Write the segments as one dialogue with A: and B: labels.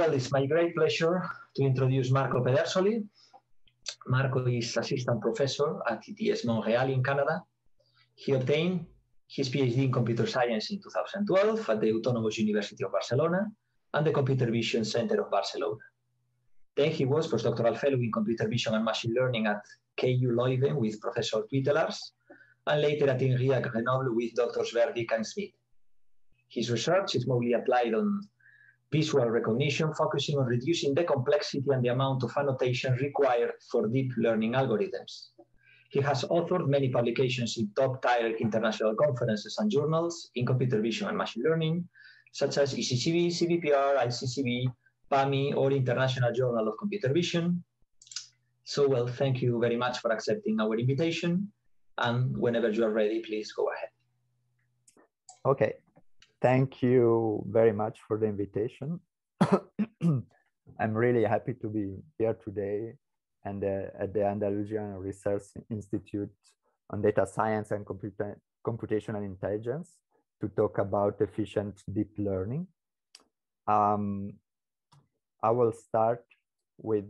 A: Well, it's my great pleasure to introduce Marco Pedersoli. Marco is assistant professor at ETS Montreal in Canada. He obtained his PhD in computer science in 2012 at the Autonomous University of Barcelona and the Computer Vision Center of Barcelona. Then he was postdoctoral fellow in computer vision and machine learning at KU Leuven with Professor Tuytelaars, and later at INRIA Grenoble with Drs. Verbeek and Schmid. His research is mostly applied on visual recognition, focusing on reducing the complexity and the amount of annotation required for deep learning algorithms. He has authored many publications in top-tier international conferences and journals in computer vision and machine learning, such as ECCV, CVPR, ICCV, PAMI, or International Journal of Computer Vision. So, well, thank you very much for accepting our invitation. And whenever you are ready, please go ahead.
B: Okay, thank you very much for the invitation. I'm really happy to be here today and uh, at the Andalusian Research Institute on Data Science and Computa Computational Intelligence to talk about efficient deep learning. Um, I will start with,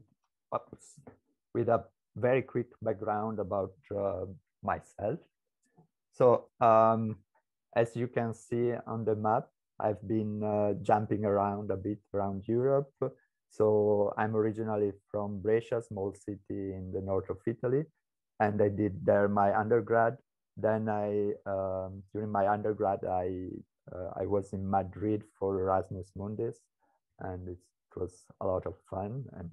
B: with a very quick background about uh, myself. So um, as you can see on the map, I've been uh, jumping around a bit around Europe. So I'm originally from Brescia, small city in the north of Italy, and I did there my undergrad. Then I, um, during my undergrad, I uh, I was in Madrid for Erasmus Mundus, and it was a lot of fun and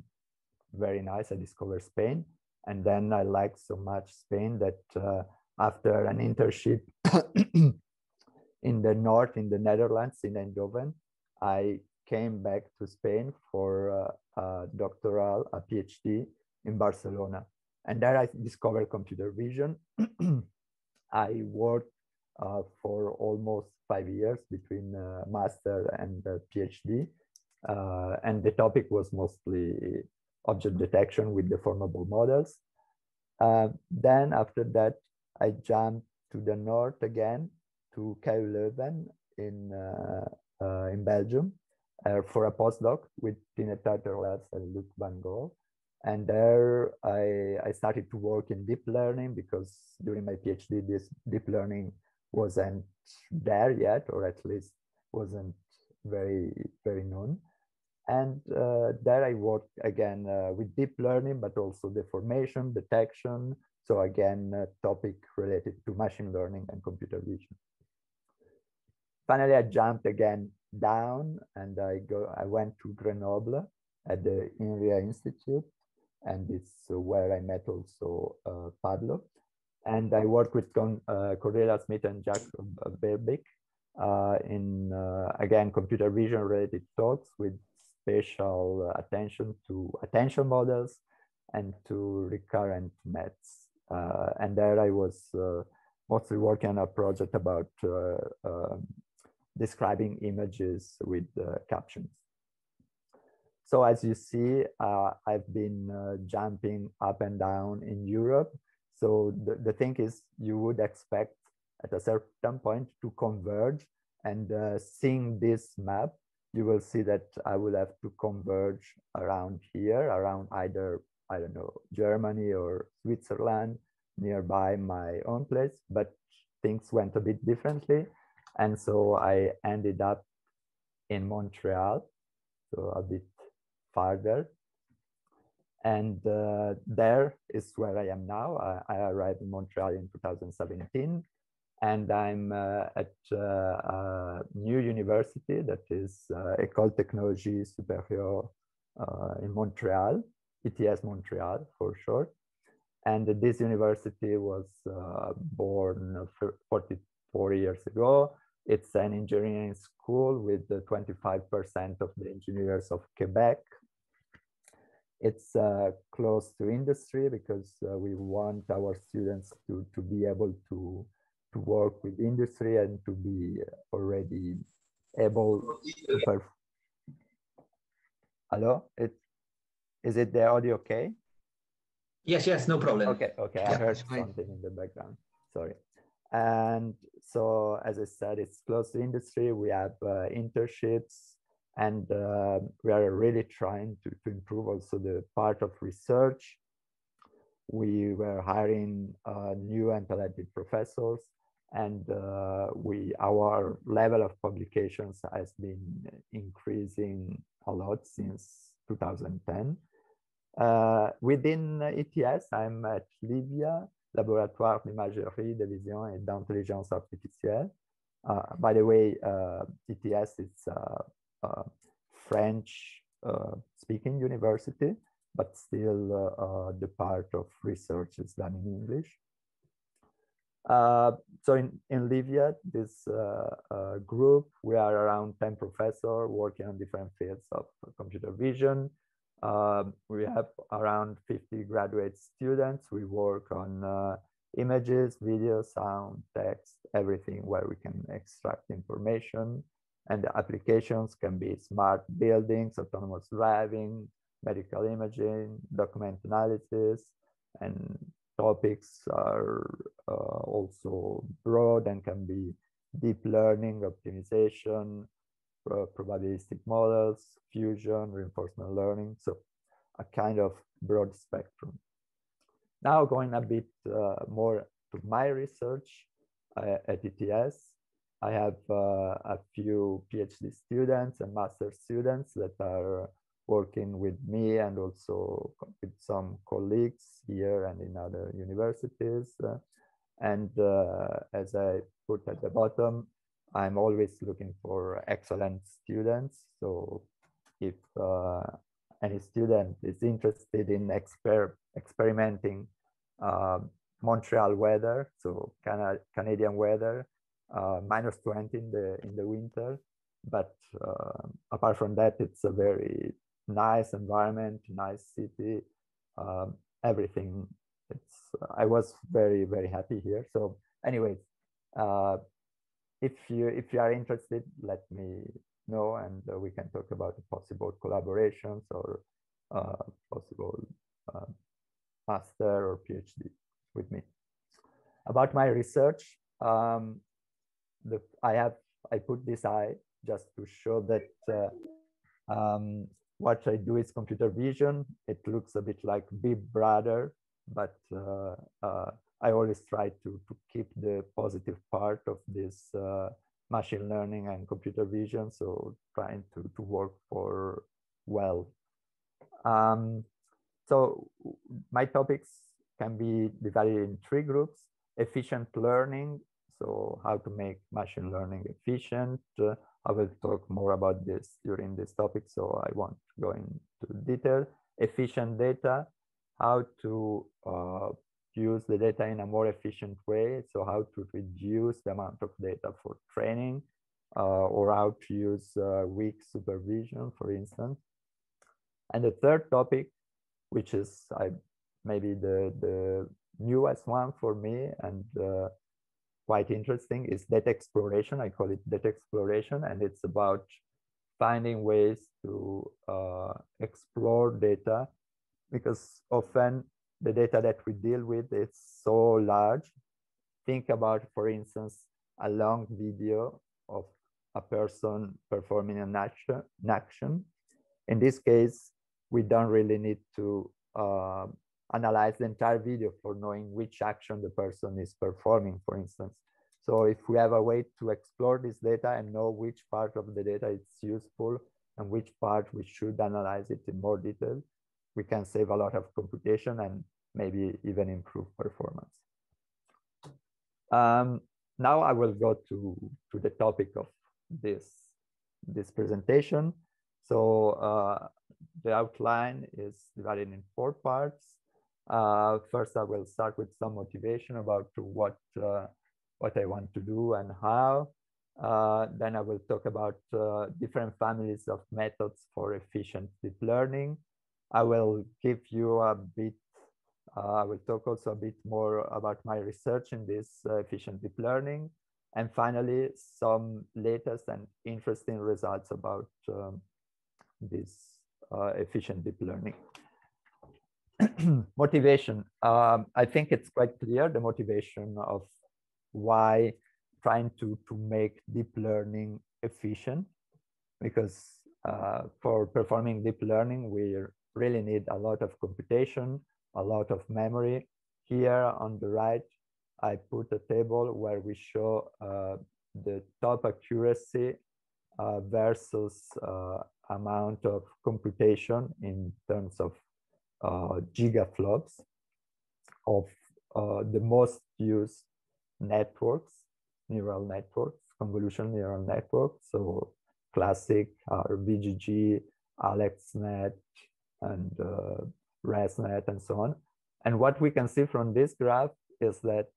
B: very nice. I discovered Spain, and then I liked so much Spain that uh, after an internship in the north, in the Netherlands, in Eindhoven, I came back to Spain for uh, a doctoral, a PhD in Barcelona. And there I discovered computer vision. I worked uh, for almost five years between uh, master and PhD. Uh, and the topic was mostly object detection with deformable models. Uh, then after that, I jumped to the north again to KU Leuven in, uh, in Belgium uh, for a postdoc with Tine Tuytelaars and Luc Van Gool. And there I, I started to work in deep learning because during my PhD, this deep learning wasn't there yet, or at least wasn't very, very known. And uh, there I worked again uh, with deep learning, but also deformation, detection. So again, a topic related to machine learning and computer vision. Finally, I jumped again down and I go I went to Grenoble at the INRIA Institute and it's where I met also uh, Pablo. And I worked with Con, uh, Cordelia Schmid and Jack Verbeek uh, in uh, again computer vision related talks with special attention to attention models and to recurrent nets uh, and there I was uh, mostly working on a project about um, describing images with captions. So as you see, uh, I've been uh, jumping up and down in Europe. So the, the thing is you would expect at a certain point to converge and uh, seeing this map, you will see that I will have to converge around here, around either, I don't know, Germany or Switzerland, nearby my own place, but things went a bit differently. And so I ended up in Montreal, so a bit farther. And uh, there is where I am now. I, I, arrived in Montreal in 2017, and I'm uh, at uh, a new university that is uh, École Technologie Supérieure uh, in Montreal, ETS Montreal for short. And this university was uh, born 44 years ago it's an engineering school with 25% of the engineers of Quebec. It's uh, close to industry because uh, we want our students to, to be able to, to work with industry and to be already able to perform. Hello, it, is it the audio okay?
A: Yes, yes, no problem.
B: Okay, okay, yeah, I heard something in the background, sorry. And so, as I said, it's close to industry. We have uh, internships And uh, we are really trying to, to improve also the part of research. We were hiring uh, new and talented professors and uh, we our level of publications has been increasing a lot since 2010. Uh, within ETS, I'm at Livia, Laboratoire d'imagerie, de vision et d'intelligence artificielle. Uh, by the way, uh, ETS is a, a French uh, speaking university, but still uh, uh, the part of research is done in English. Uh, so in, in Livia, this uh, uh, group, we are around 10 professors working on different fields of computer vision. Um, we have around 50 graduate students. We work on uh, images, video, sound, text, everything where we can extract information. And the applications can be smart buildings, autonomous driving, medical imaging, document analysis, and topics are uh, also broad and can be deep learning, optimization, probabilistic models, fusion, reinforcement learning. So a kind of broad spectrum. Now going a bit uh, more to my research uh, at ETS, I have uh, a few PhD students and master students that are working with me and also with some colleagues here and in other universities. And uh, as I put at the bottom, I'm always looking for excellent students. So if uh, any student is interested in exper experimenting uh, Montreal weather, so Cana Canadian weather, uh, minus 20 in the in the winter. But uh, apart from that, it's a very nice environment, nice city, um, everything. It's I was very very happy here. So, anyways, uh, if you if you are interested, let me know, and uh, we can talk about possible collaborations or uh, possible uh, master or PhD with me. About my research, um, the I have I put this eye just to show that uh, um, what I do is computer vision. It looks a bit like Big Brother, but uh, uh, I always try to, to keep the positive part of this uh, machine learning and computer vision. So trying to, to work for well. Um, so my topics can be divided in three groups, efficient learning. So how to make machine learning efficient, uh, I will talk more about this during this topic, so I won't go into detail. Efficient data, how to uh, use the data in a more efficient way. So how to reduce the amount of data for training uh, or how to use uh, weak supervision, for instance. And the third topic, which is I, maybe the, the newest one for me and uh, quite interesting is data exploration. I call it data exploration, and it's about finding ways to uh, explore data because often the data that we deal with is so large. Think about, for instance, a long video of a person performing an action. Action. In this case, we don't really need to uh, analyze the entire video for knowing which action the person is performing, for instance. So if we have a way to explore this data and know which part of the data is useful and which part we should analyze it in more detail, we can save a lot of computation and maybe even improve performance. Um, now I will go to, to the topic of this, this presentation. So uh, the outline is divided in four parts. Uh, first, I will start with some motivation about what, uh, what I want to do and how. Uh, then I will talk about uh, different families of methods for efficient deep learning. I will give you a bit, uh, I will talk also a bit more about my research in this uh, efficient deep learning. And finally, some latest and interesting results about um, this efficient deep learning. motivation. Um, I think it's quite clear the motivation of why trying to, to make deep learning efficient, because uh, for performing deep learning, we really need a lot of computation, a lot of memory. Here on the right, I put a table where we show uh, the top accuracy uh, versus uh, amount of computation in terms of uh, gigaflops of uh, the most used networks, neural networks, convolutional neural networks. So classic are VGG, AlexNet, and uh, ResNet, and so on. And what we can see from this graph is that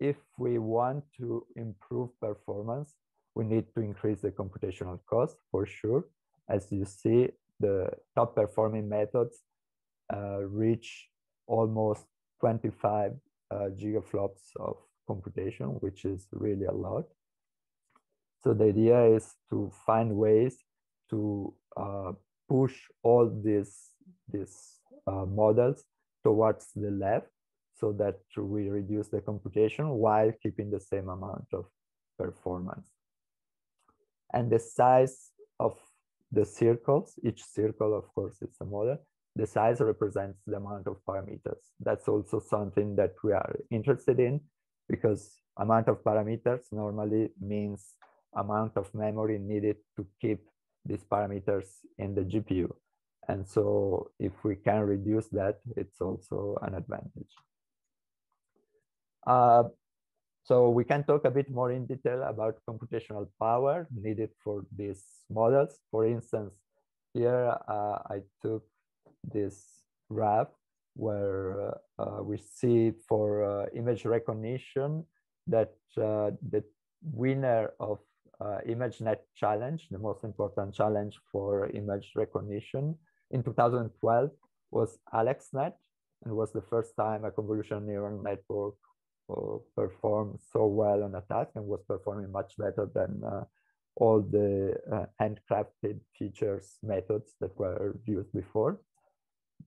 B: if we want to improve performance, we need to increase the computational cost for sure. As you see, the top performing methods uh, reach almost 25 uh, gigaflops of computation, which is really a lot. So the idea is to find ways to uh, push all these, these uh, models towards the left so that we reduce the computation while keeping the same amount of performance. And the size of the circles, each circle, of course, it's a model, the size represents the amount of parameters. That's also something that we are interested in because amount of parameters normally means amount of memory needed to keep these parameters in the GPU. And so if we can reduce that, it's also an advantage. Uh, so we can talk a bit more in detail about computational power needed for these models. For instance, here uh, I took this graph where uh, we see for uh, image recognition that uh, the winner of uh, ImageNet challenge, the most important challenge for image recognition in 2012 was AlexNet and was the first time a convolutional neural network uh, performed so well on a task and was performing much better than uh, all the uh, handcrafted features methods that were used before.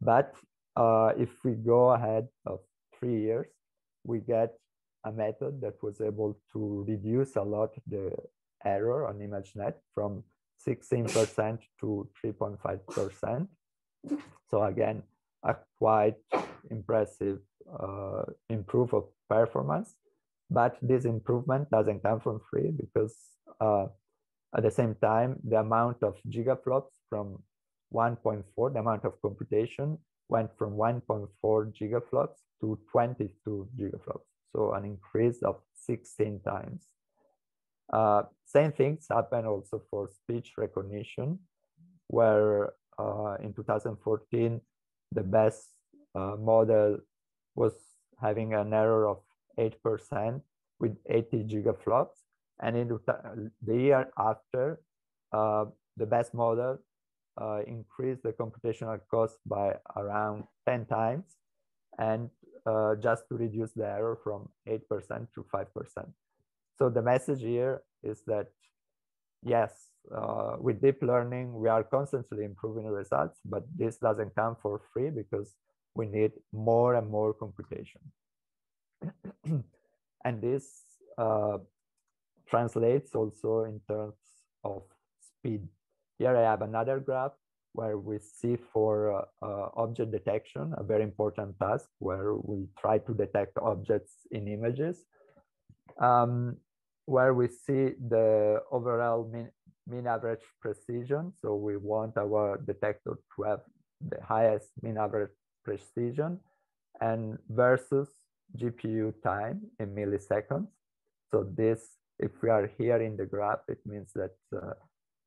B: But uh, if we go ahead of three years, we get a method that was able to reduce a lot the error on ImageNet from 16% to 3.5%. So again, a quite impressive uh, improve of performance. But this improvement doesn't come from free because uh, at the same time, the amount of gigaflops from 1.4, the amount of computation went from 1.4 gigaflops to 22 gigaflops. So an increase of 16 times. Uh, same things happen also for speech recognition, where uh, in 2014, the best uh, model was having an error of 8% with 80 gigaflops. And in the year after, uh, the best model uh, increased the computational cost by around 10 times and uh, just to reduce the error from 8% to 5%. So the message here is that, yes, uh, with deep learning, we are constantly improving results, but this doesn't come for free because we need more and more computation. and this uh, translates also in terms of speed. Here I have another graph where we see for uh, uh, object detection, a very important task where we try to detect objects in images, um, where we see the overall mean, mean average precision. So we want our detector to have the highest mean average precision and versus GPU time in milliseconds. So this, if we are here in the graph, it means that uh,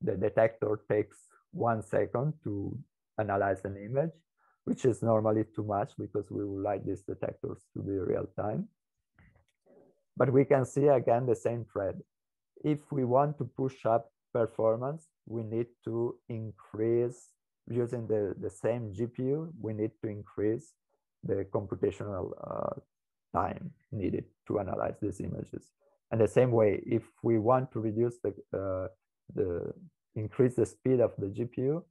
B: the detector takes one second to analyze an image, which is normally too much because we would like these detectors to be real time. But we can see again the same thread. If we want to push up performance, we need to increase using the, the same GPU, we need to increase the computational uh, time needed to analyze these images. And the same way, if we want to reduce the, uh, the increase the speed of the GPU,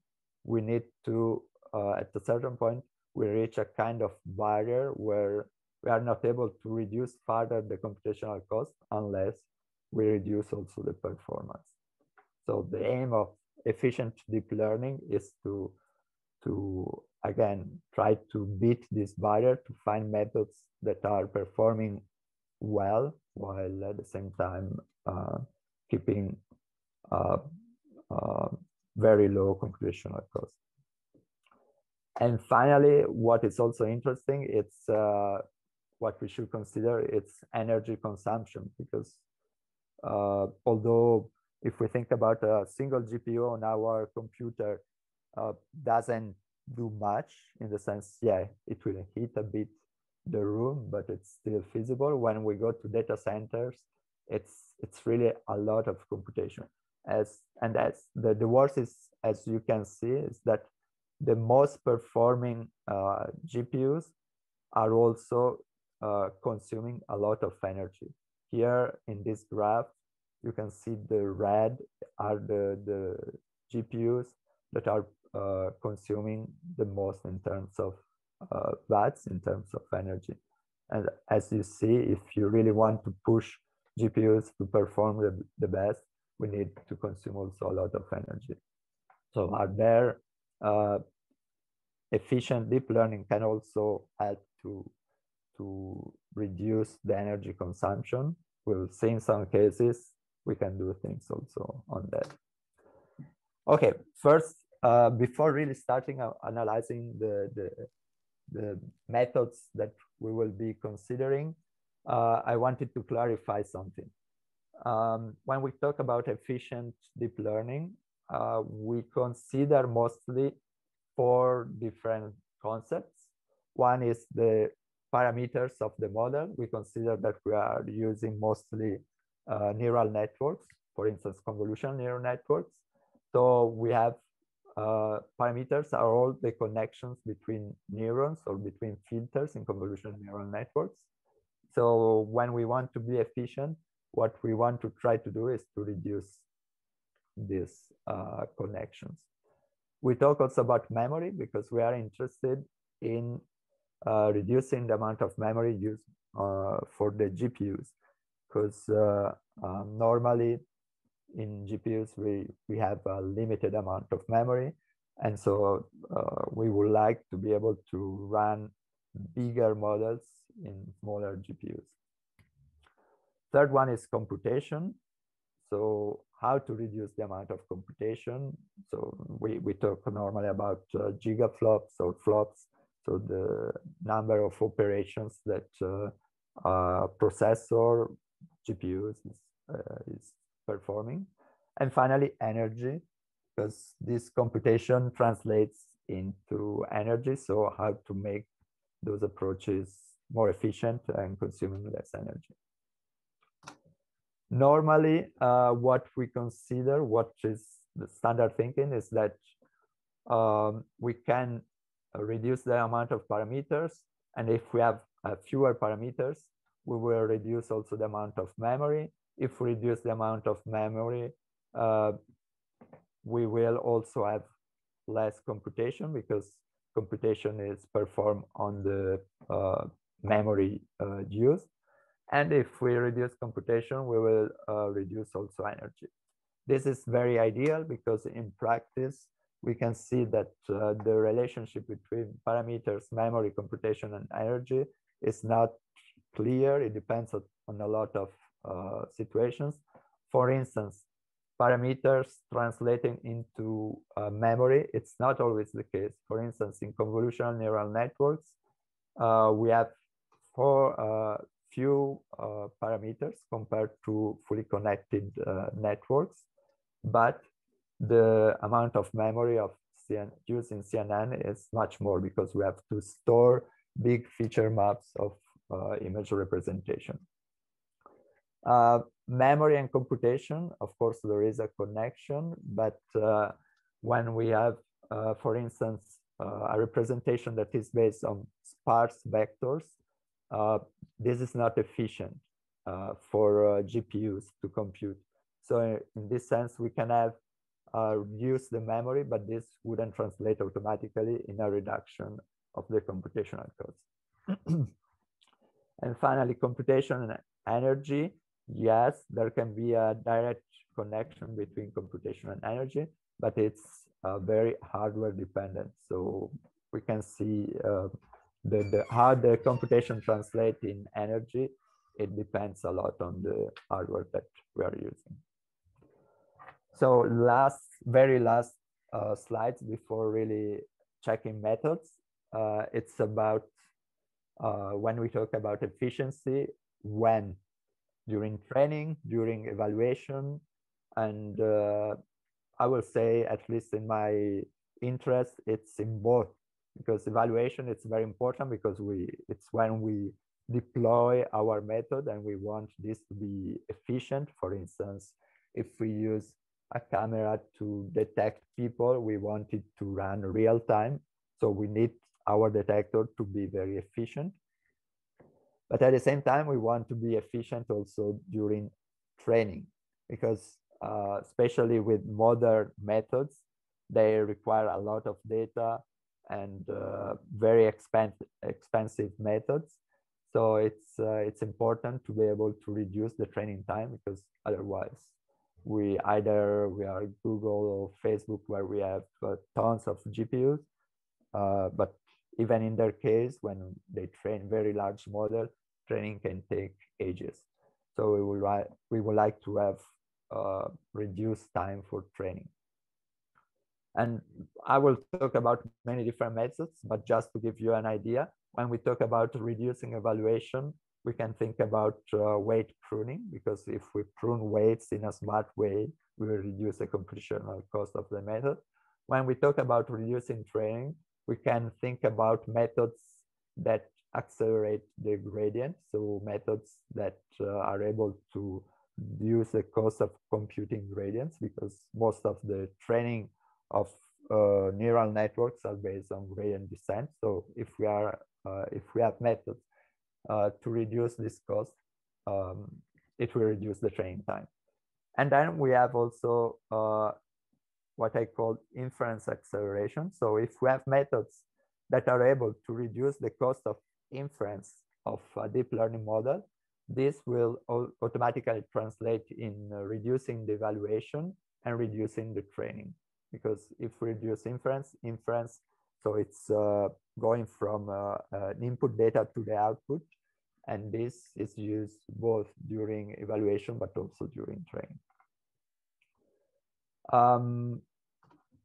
B: we need to, uh, at a certain point, we reach a kind of barrier where we are not able to reduce further the computational cost unless we reduce also the performance. So the aim of efficient deep learning is to to again try to beat this barrier to find methods that are performing well while at the same time uh, keeping uh, uh, very low computational cost. And finally, what is also interesting, it's uh, what we should consider, it's energy consumption, because uh, although if we think about a single GPU on our computer uh, doesn't do much in the sense, yeah, it will heat a bit the room, but it's still feasible. When we go to data centers, it's it's really a lot of computation. As and as the, the worst is, as you can see, is that the most performing uh, GPUs are also uh, consuming a lot of energy. Here in this graph, you can see the red are the, the GPUs that are uh, consuming the most in terms of uh, watts, in terms of energy. And as you see, if you really want to push GPUs to perform the, the best, we need to consume also a lot of energy. So are there uh, efficient deep learning can also help to to reduce the energy consumption. We'll see in some cases we can do things also on that. Okay, first, uh, before really starting uh, analyzing the, the, the, methods that we will be considering, uh, I wanted to clarify something. Um, when we talk about efficient deep learning, uh, we consider mostly four different concepts. One is the parameters of the model. We consider that we are using mostly uh, neural networks, for instance, convolutional neural networks. So we have uh, parameters are all the connections between neurons or between filters in convolutional neural networks. So when we want to be efficient, what we want to try to do is to reduce these uh, connections. We talk also about memory because we are interested in uh, reducing the amount of memory used uh, for the GPUs because uh, um, normally in GPUs we, we have a limited amount of memory and so uh, we would like to be able to run bigger models in smaller GPUs. Third one is computation. So how to reduce the amount of computation. So we, we talk normally about uh, gigaflops or flops so the number of operations that uh, a processor GPUs is, uh, is performing. And finally, energy, because this computation translates into energy. So how to make those approaches more efficient and consuming less energy. Normally, uh, what we consider, what is the standard thinking is that um, we can uh, reduce the amount of parameters. And if we have uh, fewer parameters, we will reduce also the amount of memory. If we reduce the amount of memory, uh, we will also have less computation because computation is performed on the uh, memory uh, used. And if we reduce computation, we will uh, reduce also energy. This is very ideal because in practice, we can see that uh, the relationship between parameters, memory, computation, and energy is not clear. It depends on a lot of uh, situations. For instance, parameters translating into uh, memory, it's not always the case. For instance, in convolutional neural networks, uh, we have four uh, few uh, parameters compared to fully connected networks, but the amount of memory of in CNN is much more because we have to store big feature maps of uh, image representation. Uh, memory and computation, of course, there is a connection, but uh, when we have, uh, for instance, uh, a representation that is based on sparse vectors, uh, this is not efficient for GPUs to compute. So in this sense, we can have uh, reduce the memory, but this wouldn't translate automatically in a reduction of the computational costs. and finally, computation and energy. yes, there can be a direct connection between computation and energy, but it's uh, very hardware dependent. So we can see uh, the, the, how the computation translate in energy. It depends a lot on the hardware that we are using. So last, very last uh, slides before really checking methods. Uh, it's about uh, when we talk about efficiency, when during training, during evaluation, and uh, I will say, at least in my interest, it's in both because evaluation it's very important because we it's when we deploy our method and we want this to be efficient. For instance, if we use a camera to detect people, we want it to run real time. So we need our detector to be very efficient. But at the same time, we want to be efficient also during training because uh, especially with modern methods, they require a lot of data and uh, very expensive, expensive methods. So it's, uh, it's important to be able to reduce the training time because otherwise we either we are Google or Facebook where we have uh, tons of GPUs, uh, but even in their case, when they train very large models, training can take ages. So we will, we would like to have uh, reduced time for training. And I will talk about many different methods, but just to give you an idea, when we talk about reducing evaluation, we can think about uh, weight pruning because if we prune weights in a smart way, we will reduce the computational cost of the method. When we talk about reducing training, we can think about methods that accelerate the gradient. So methods that uh, are able to reduce the cost of computing gradients because most of the training of uh, neural networks are based on gradient descent. So if we are uh, if we have methods uh, to reduce this cost, um, it will reduce the training time. And then we have also uh, what I call inference acceleration. So if we have methods that are able to reduce the cost of inference of a deep learning model, this will automatically translate in uh, reducing the evaluation and reducing the training. Because if we reduce inference, inference, so it's uh, going from uh, an input data to the output. And this is used both during evaluation, but also during training. Um,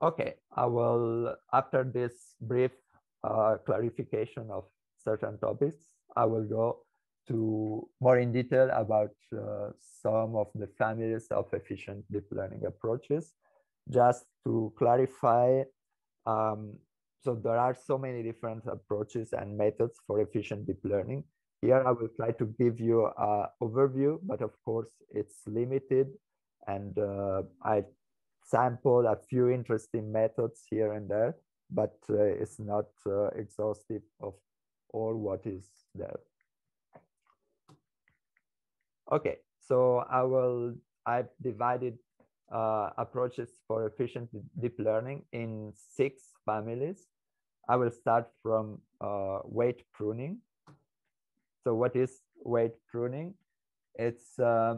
B: okay, I will, after this brief uh, clarification of certain topics, I will go to more in detail about uh, some of the families of efficient deep learning approaches. Just to clarify, um, so there are so many different approaches and methods for efficient deep learning. Here I will try to give you an overview, but of course it's limited and uh, I sampled a few interesting methods here and there, but uh, it's not uh, exhaustive of all what is there. Okay, so I will, I've divided uh, approaches for efficient deep learning in six families. I will start from uh, weight pruning. So what is weight pruning? It's uh,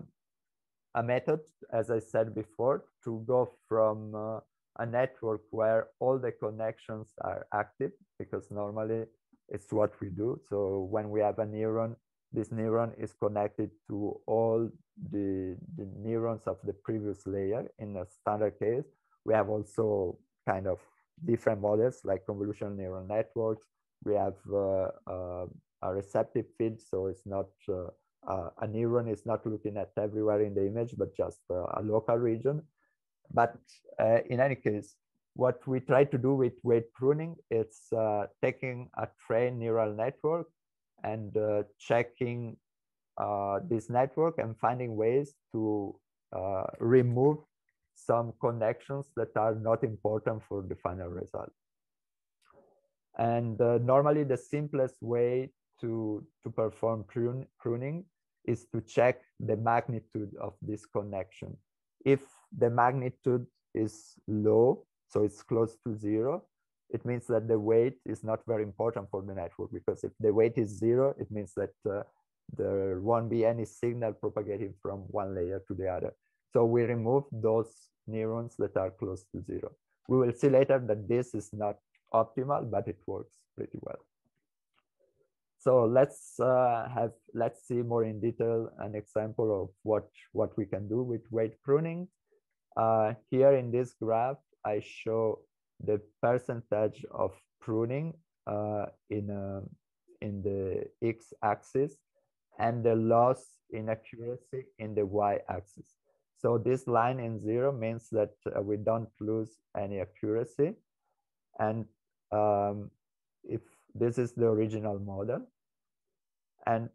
B: a method, as I said before, to go from uh, a network where all the connections are active, because normally it's what we do. So when we have a neuron, this neuron is connected to all the, the neurons of the previous layer in a standard case. We have also kind of different models like convolutional neural networks. We have uh, uh, receptive field, so it's not uh, uh, a neuron is not looking at everywhere in the image, but just uh, a local region. But in any case, what we try to do with weight pruning, it's taking a trained neural network and checking this network and finding ways to remove some connections that are not important for the final result. And uh, normally the simplest way to, to perform prune, pruning is to check the magnitude of this connection. If the magnitude is low, so it's close to zero, it means that the weight is not very important for the network because if the weight is zero, it means that uh, there won't be any signal propagating from one layer to the other. So we remove those neurons that are close to zero. We will see later that this is not optimal, but it works pretty well. So let's uh, have let's see more in detail an example of what what we can do with weight pruning. Uh, here in this graph, I show the percentage of pruning uh, in a, in the x-axis and the loss in accuracy in the y-axis. So this line in zero means that uh, we don't lose any accuracy. And um, if this is the original model, and,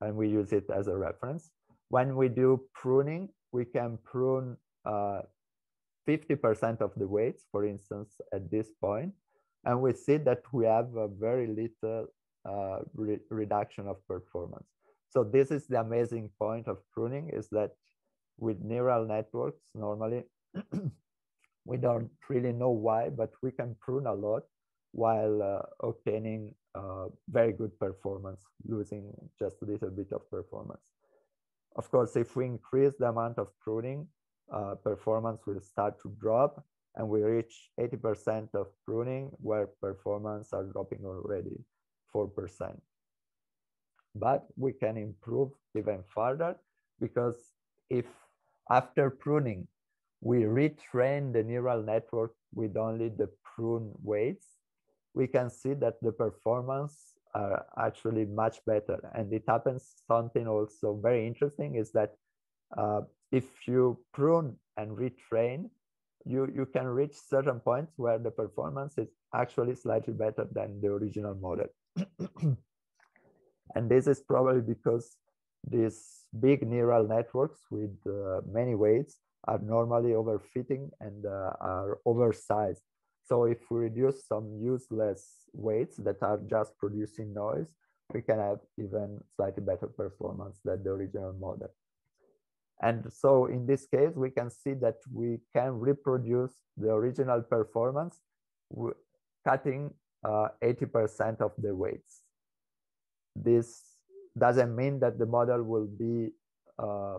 B: and we use it as a reference, when we do pruning, we can prune 50% uh, of the weights, for instance, at this point, and we see that we have a very little uh, re reduction of performance. So this is the amazing point of pruning is that with neural networks, normally, we don't really know why, but we can prune a lot while uh, obtaining very good performance, losing just a little bit of performance. Of course, if we increase the amount of pruning, uh, performance will start to drop and we reach 80% of pruning where performance are dropping already 4%. But we can improve even further because if after pruning, we retrain the neural network with only the prune weights, we can see that the performance are actually much better. And it happens something also very interesting is that uh, if you prune and retrain, you, you can reach certain points where the performance is actually slightly better than the original model. and this is probably because these big neural networks with uh, many weights are normally overfitting and uh, are oversized. So if we reduce some useless weights that are just producing noise, we can have even slightly better performance than the original model. And so in this case, we can see that we can reproduce the original performance cutting 80% uh, of the weights. This doesn't mean that the model will be uh,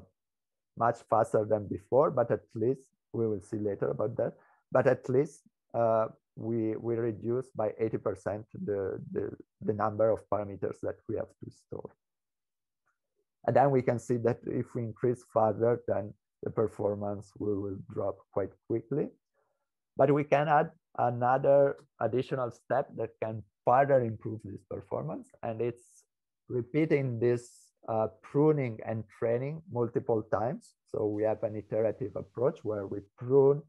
B: much faster than before, but at least we will see later about that. But at least uh, we we reduce by 80% the, the, the number of parameters that we have to store. And then we can see that if we increase further, then the performance will, will drop quite quickly. But we can add another additional step that can further improve this performance. And it's repeating this uh, pruning and training multiple times. So we have an iterative approach where we prune,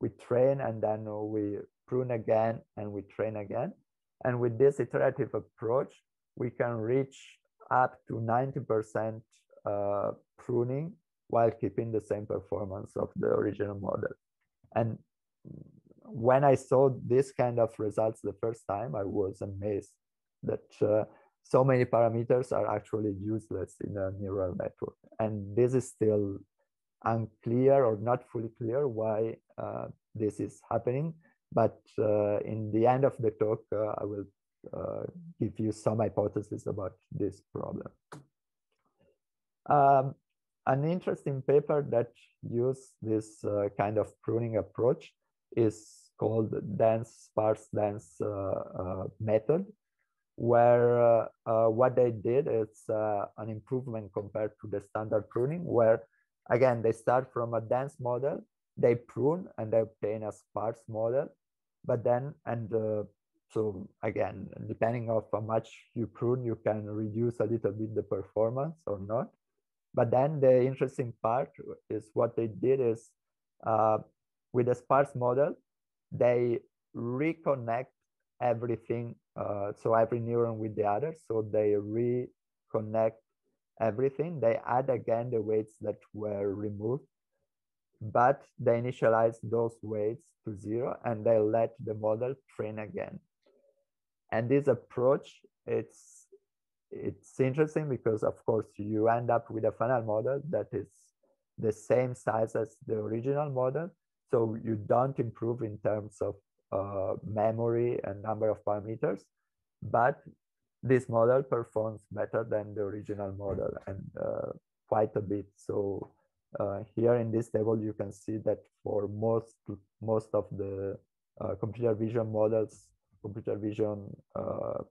B: we train, and then we prune again and we train again. And with this iterative approach, we can reach up to 90% uh, pruning while keeping the same performance of the original model. And when I saw this kind of results the first time, I was amazed that uh, so many parameters are actually useless in a neural network. And this is still unclear or not fully clear why uh, this is happening. But uh, in the end of the talk, uh, I will give you some hypotheses about this problem. Um, an interesting paper that used this uh, kind of pruning approach is called dense sparse dense uh, uh method, where what they did is an improvement compared to the standard pruning, where again, they start from a dense model, they prune and they obtain a sparse model, but then, and so again, depending on how much you prune, you can reduce a little bit the performance or not. But then the interesting part is what they did is uh, with a sparse model, they reconnect everything. Uh, so every neuron with the other. So they reconnect everything. They add again the weights that were removed, but they initialize those weights to zero and they let the model train again. And this approach, it's it's interesting because of course you end up with a final model that is the same size as the original model. So you don't improve in terms of uh, memory and number of parameters, but this model performs better than the original model and uh, quite a bit. So uh, here in this table, you can see that for most, most of the uh, computer vision models, computer vision uh,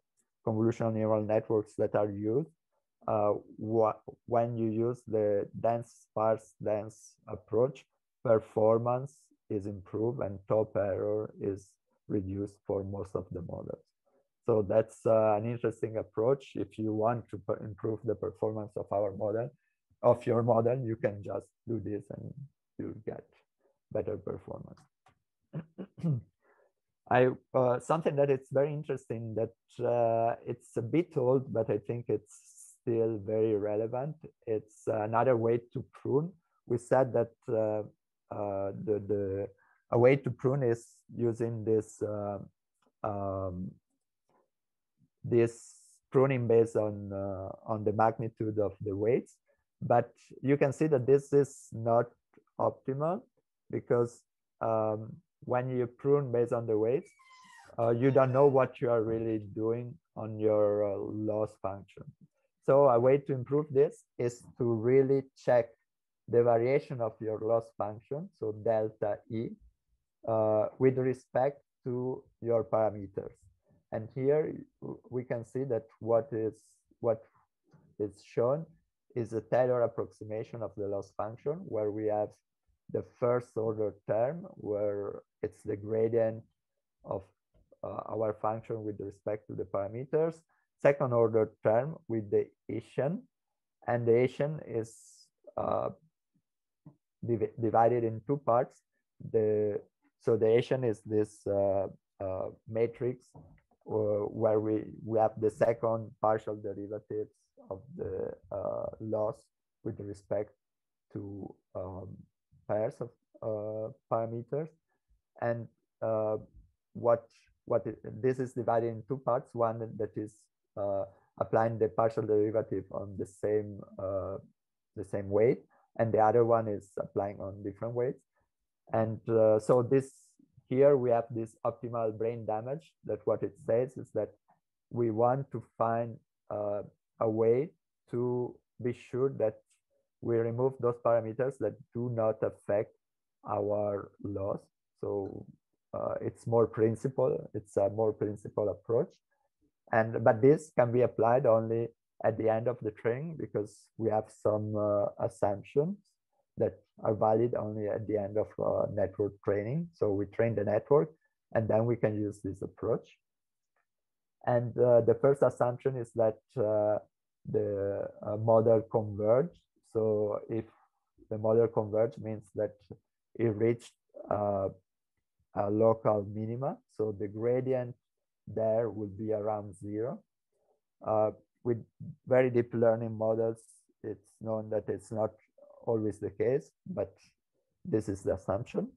B: convolutional neural networks that are used, uh, when you use the dense sparse dense approach, performance is improved and top error is reduced for most of the models. So that's uh, an interesting approach. If you want to improve the performance of our model, of your model, you can just do this and you'll get better performance. I uh, something that it's very interesting that uh, it's a bit old, but I think it's still very relevant. It's another way to prune. We said that uh, uh the the a way to prune is using this uh, um, this pruning based on uh, on the magnitude of the weights. But you can see that this is not optimal because um, when you prune based on the weights, uh, you don't know what you are really doing on your uh, loss function. So a way to improve this is to really check the variation of your loss function, so delta E, uh, with respect to your parameters. And here we can see that what is what is shown is a Taylor approximation of the loss function, where we have the first order term, where it's the gradient of uh, our function with respect to the parameters. Second order term with the Hessian, and the Hessian is uh, div divided in two parts. The so the Hessian is this uh, uh matrix where we we have the second partial derivatives of the uh, loss with respect to um, pairs of parameters, and what what it, this is divided in two parts. One that is uh, applying the partial derivative on the same uh, the same weight, and the other one is applying on different weights. And uh, so this here we have this optimal brain damage. That what it says is that we want to find uh, a way to be sure that we remove those parameters that do not affect our loss. So uh, it's more principle, it's a more principle approach. And but this can be applied only at the end of the training because we have some uh, assumptions that are valid only at the end of uh, network training. So we train the network and then we can use this approach. And uh, the first assumption is that uh, the uh, model converge. So if the model converge means that it reached uh, a local minima. So the gradient there will be around zero. Uh, with very deep learning models, it's known that it's not always the case, but this is the assumption.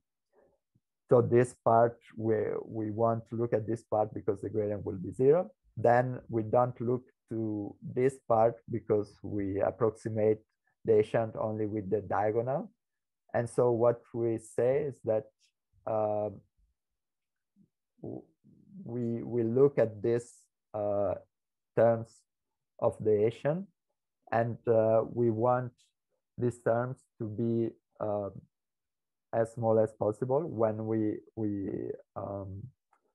B: So this part, we, we want to look at this part because the gradient will be zero. Then we don't look to this part because we approximate the Hessian only with the diagonal. And so what we say is that uh, we we look at this uh, terms of the Hessian, and uh, we want these terms to be uh, as small as possible when we we um,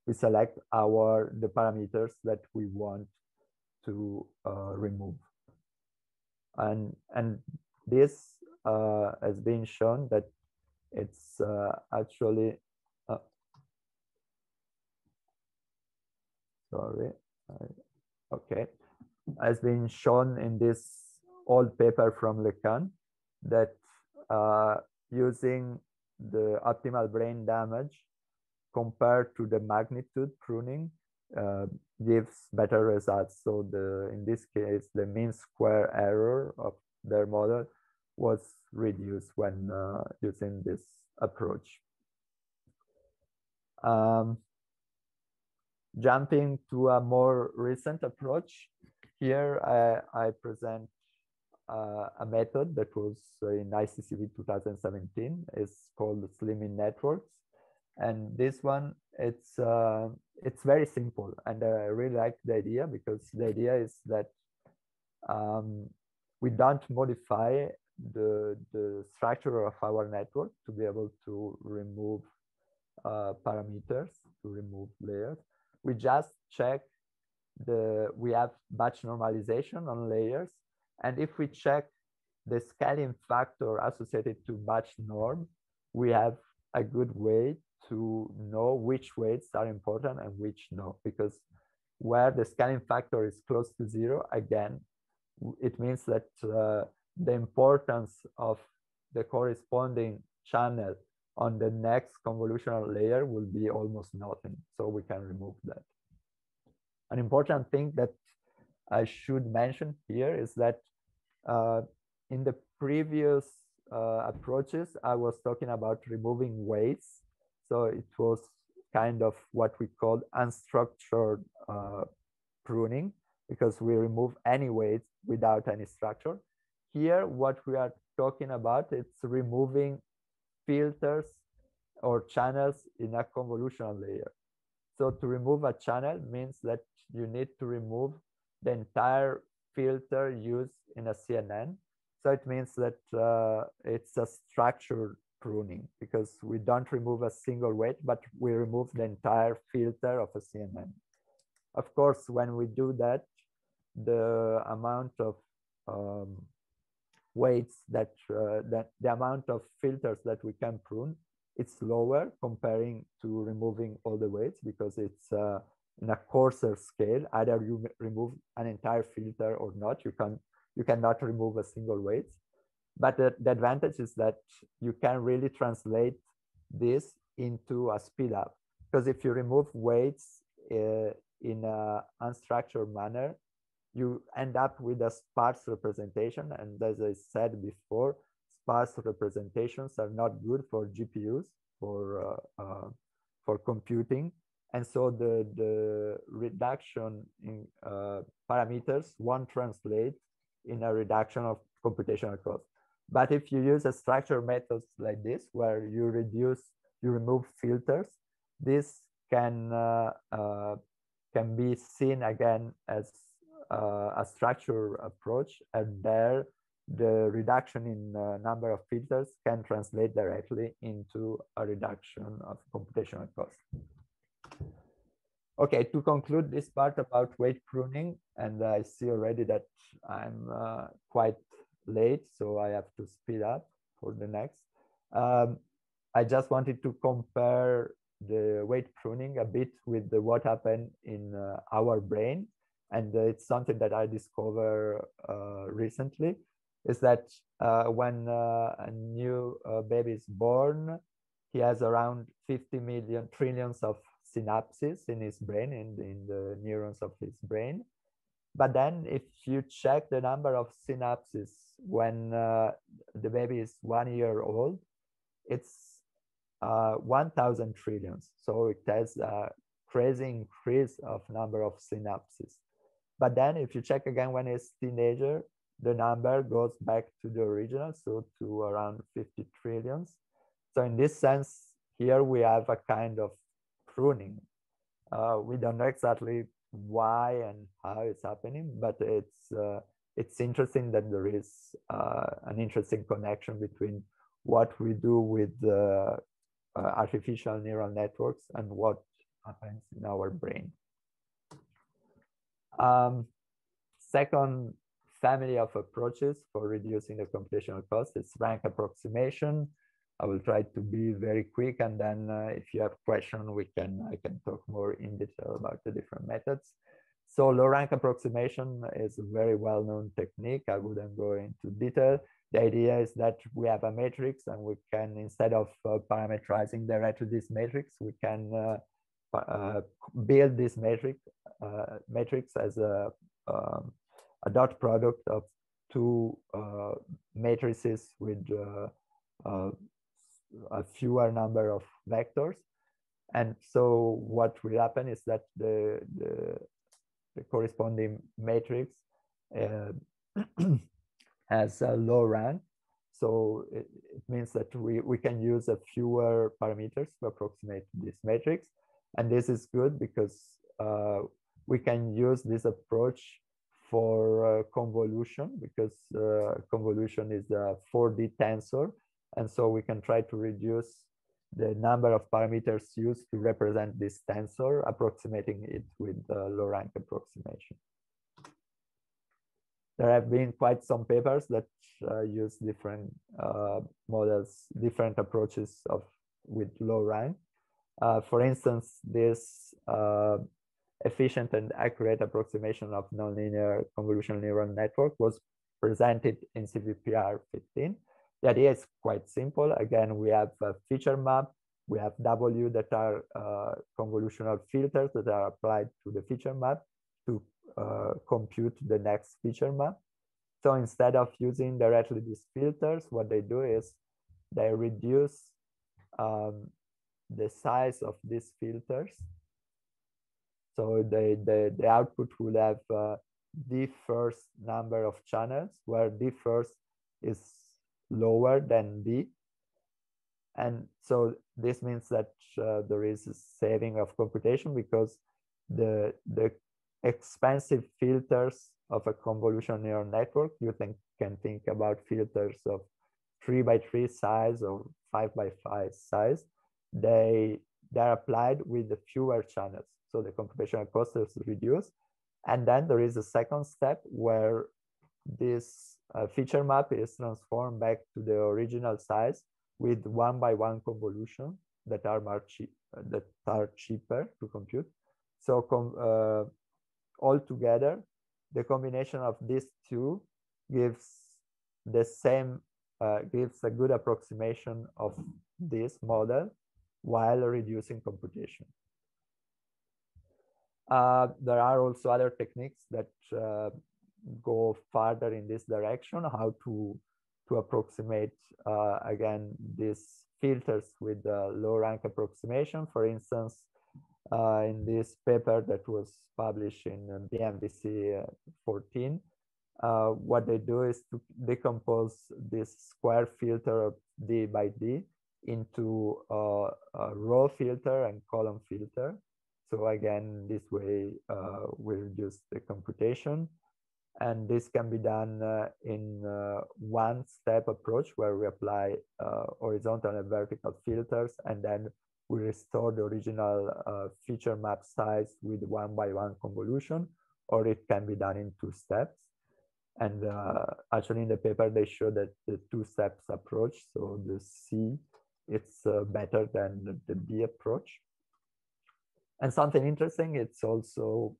B: we select our the parameters that we want to uh, remove. And and this uh, has been shown that it's uh, actually uh, sorry okay. Has been shown in this old paper from LeCun that uh, using the optimal brain damage compared to the magnitude pruning uh, gives better results. So the in this case, the mean square error of their model was reduced when uh, using this approach. Um, jumping to a more recent approach, here I, I present uh, a method that was in ICCV 2017. is called Slimming Networks. And this one it's uh, it's very simple, and I really like the idea because the idea is that um, we don't modify the the structure of our network to be able to remove uh, parameters, to remove layers. We just check the we have batch normalization on layers, and if we check the scaling factor associated to batch norm, we have a good way to know which weights are important and which no, because where the scaling factor is close to zero, again, it means that uh, the importance of the corresponding channel on the next convolutional layer will be almost nothing. So we can remove that. An important thing that I should mention here is that in the previous uh, approaches, I was talking about removing weights. So it was kind of what we called unstructured uh, pruning because we remove any weights without any structure. Here, what we are talking about, it's removing filters or channels in a convolutional layer. So to remove a channel means that you need to remove the entire filter used in a CNN. So it means that uh, it's a structured pruning because we don't remove a single weight, but we remove the entire filter of a CNN. Of course, when we do that, the amount of um, weights that uh, that the amount of filters that we can prune it's lower comparing to removing all the weights because it's uh, in a coarser scale either you remove an entire filter or not you can you cannot remove a single weight but the, the advantage is that you can really translate this into a speed up because if you remove weights uh, in an unstructured manner you end up with a sparse representation. And as I said before, sparse representations are not good for GPUs, for, uh, uh, for computing. And so the, the reduction in uh, parameters won't translate in a reduction of computational cost. But if you use a structured methods like this, where you reduce, you remove filters, this can, uh, uh, can be seen again as uh, a structure approach and there the reduction in uh, number of filters can translate directly into a reduction of computational cost. Okay, to conclude this part about weight pruning, and I see already that I'm uh, quite late, so I have to speed up for the next. Um, I just wanted to compare the weight pruning a bit with the, what happened in uh, our brain and it's something that I discovered uh, recently, is that uh, when uh, a new uh, baby is born, he has around 50 million trillions of synapses in his brain, in, in the neurons of his brain. But then if you check the number of synapses when uh, the baby is one year old, it's uh, 1,000 trillions. So it has a crazy increase of number of synapses. But then if you check again when it's teenager, the number goes back to the original, so to around 50 trillions. So in this sense, here we have a kind of pruning. Uh, we don't know exactly why and how it's happening, but it's uh, it's interesting that there is uh, an interesting connection between what we do with uh, artificial neural networks and what happens in our brain. Um, second family of approaches for reducing the computational cost is rank approximation. I will try to be very quick, and then uh, if you have questions, we can I can talk more in detail about the different methods. So low rank approximation is a very well-known technique. I wouldn't go into detail. The idea is that we have a matrix, and we can instead of uh, parameterizing directly this matrix, we can uh, uh, build this matrix uh, matrix as a um, a dot product of two uh, matrices with a fewer number of vectors. And so what will happen is that the, the, the corresponding matrix uh, has a low rank. So it, it, means that we, we can use a fewer parameters to approximate this matrix. And this is good because uh, we can use this approach for uh, convolution because uh, convolution is a 4D tensor. And so we can try to reduce the number of parameters used to represent this tensor, approximating it with the low rank approximation. There have been quite some papers that uh, use different uh, models, different approaches of with low rank. Uh, for instance, this uh, efficient and accurate approximation of nonlinear convolutional neural network was presented in CVPR 15 idea is quite simple. Again, we have a feature map. We have W that are uh, convolutional filters that are applied to the feature map to uh, compute the next feature map. So instead of using directly these filters, what they do is they reduce um, the size of these filters. So they, the, the output will have uh, the first number of channels where the first is lower than b And so this means that uh, there is a saving of computation because the, the expensive filters of a convolutional neural network, you think, can think about filters of three by three size or five by five size. They, they're applied with the fewer channels. So the computational cost is reduced. And then there is a second step where this uh, feature map is transformed back to the original size with one by one convolution that are uh, that are cheaper to compute. So com uh, altogether, the combination of these two gives the same, uh, gives a good approximation of this model while reducing computation. Uh, there are also other techniques that uh, go further in this direction, how to, to approximate, uh, again, these filters with the low rank approximation. For instance, uh, in this paper that was published in BMVC uh, 14, uh, what they do is to decompose this square filter of D by D into uh, a row filter and column filter. So again, this way uh, we reduce the computation. And this can be done uh, in uh, one step approach where we apply uh, horizontal and vertical filters and then we restore the original uh, feature map size with one by one convolution, or it can be done in two steps. And uh, actually in the paper, they show that the two steps approach, so the C, it's uh, better than the, the B approach. And something interesting, it's also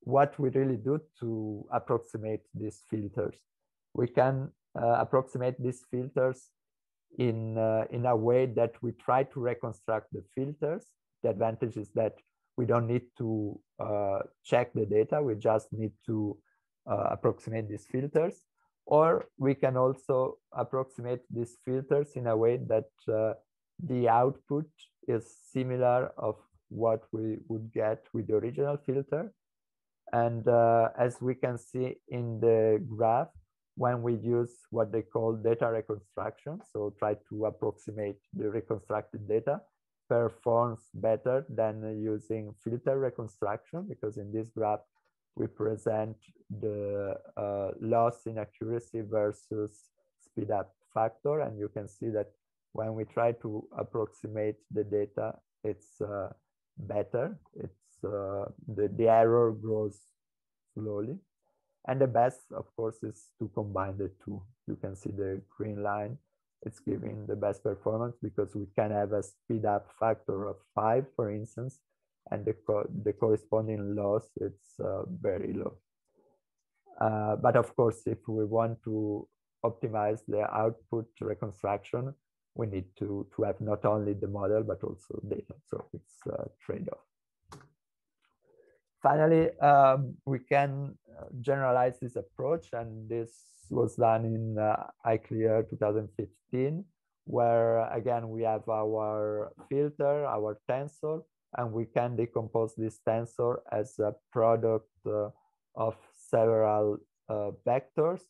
B: what we really do to approximate these filters. We can uh, approximate these filters in, uh, in a way that we try to reconstruct the filters. The advantage is that we don't need to uh, check the data, we just need to uh, approximate these filters. Or we can also approximate these filters in a way that uh, the output is similar of what we would get with the original filter and uh, as we can see in the graph, when we use what they call data reconstruction, so try to approximate the reconstructed data, performs better than using filter reconstruction, because in this graph, we present the uh, loss in accuracy versus speed up factor. And you can see that when we try to approximate the data, it's uh, better. It's the, the error grows slowly. And the best, of course, is to combine the two. You can see the green line. It's giving the best performance because we can have a speed up factor of five, for instance, and the, co the corresponding loss, it's uh, very low. Uh, but of course, if we want to optimize the output reconstruction, we need to, to have not only the model, but also data. So it's a trade-off. Finally, um, we can uh, generalize this approach, and this was done in uh, ICLR 2015, where again we have our filter, our tensor, and we can decompose this tensor as a product uh, of several uh, vectors.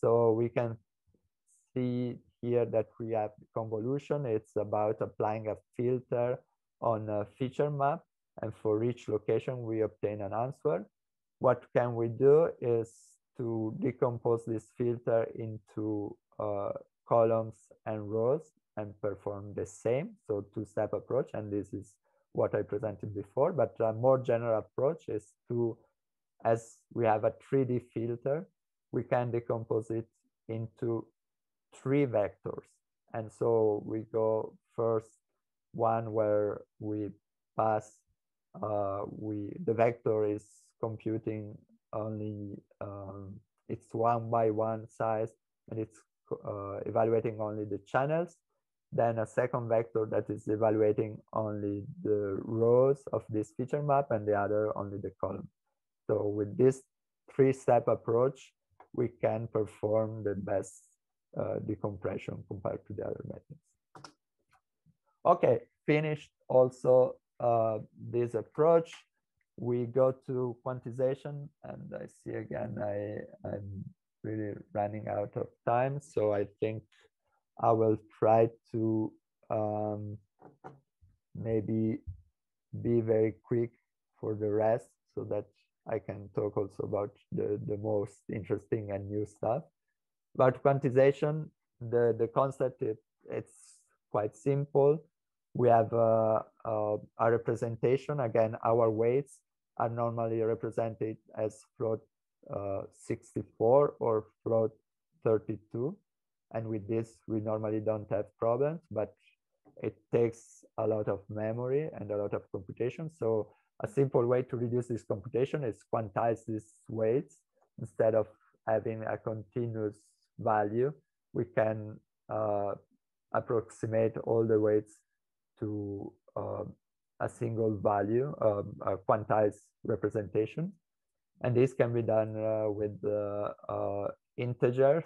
B: So we can see here that we have convolution. It's about applying a filter on a feature map And for each location, we obtain an answer. What can we do is to decompose this filter into uh, columns and rows and perform the same. So two-step approach, and this is what I presented before, but a more general approach is to, as we have a 3D filter, we can decompose it into three vectors. And so we go first one where we pass, uh, we the vector is computing only, um, it's one by one size and it's uh, evaluating only the channels then a second vector that is evaluating only the rows of this feature map and the other only the column. So with this three-step approach, we can perform the best uh, decompression compared to the other methods. Okay, finished also this approach. We go to quantization and I see again, I, I'm really running out of time. So I think I will try to um, maybe be very quick for the rest so that I can talk also about the, the most interesting and new stuff. About quantization, the, the concept, it, it's quite simple. We have a, a, a representation. Again, our weights are normally represented as float uh, 64 or float 32. And with this, we normally don't have problems, but it takes a lot of memory and a lot of computation. So a simple way to reduce this computation is quantize these weights. Instead of having a continuous value, we can uh, approximate all the weights to uh, a single value, um, a quantized representation. And this can be done uh, with uh, integers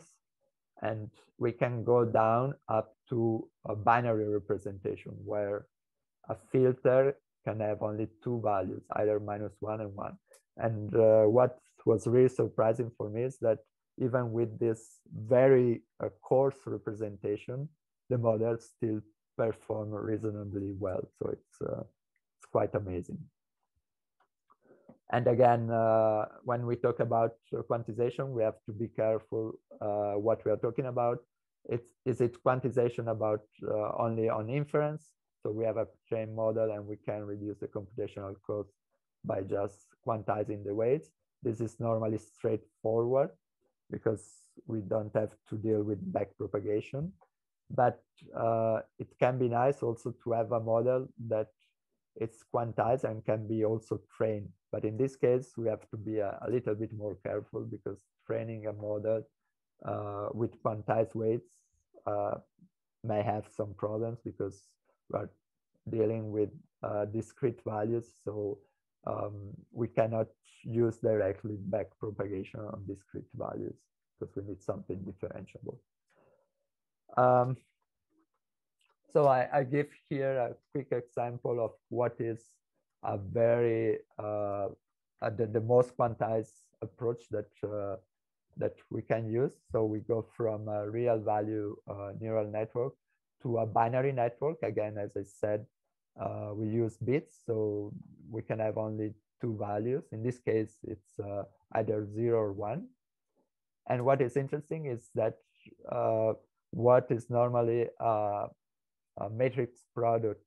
B: and we can go down up to a binary representation where a filter can have only two values, either minus one and one. And uh, what was really surprising for me is that even with this very uh, coarse representation, the model still perform reasonably well. So it's, uh, it's quite amazing. And again, uh, when we talk about quantization, we have to be careful uh, what we are talking about. It's, is it quantization about uh, only on inference? So we have a chain model and we can reduce the computational cost by just quantizing the weights. This is normally straightforward because we don't have to deal with back propagation. But uh, it can be nice also to have a model that it's quantized and can be also trained. But in this case, we have to be a, a little bit more careful because training a model uh, with quantized weights uh, may have some problems because we're dealing with uh, discrete values. So um, we cannot use directly back propagation on discrete values because we need something differentiable. Um, so I, I, give here a quick example of what is a very uh, the, the most quantized approach that uh, that we can use. So we go from a real value uh, neural network to a binary network. Again, as I said, uh, we use bits, so we can have only two values. In this case, it's uh, either zero or one. And what is interesting is that what is normally a matrix product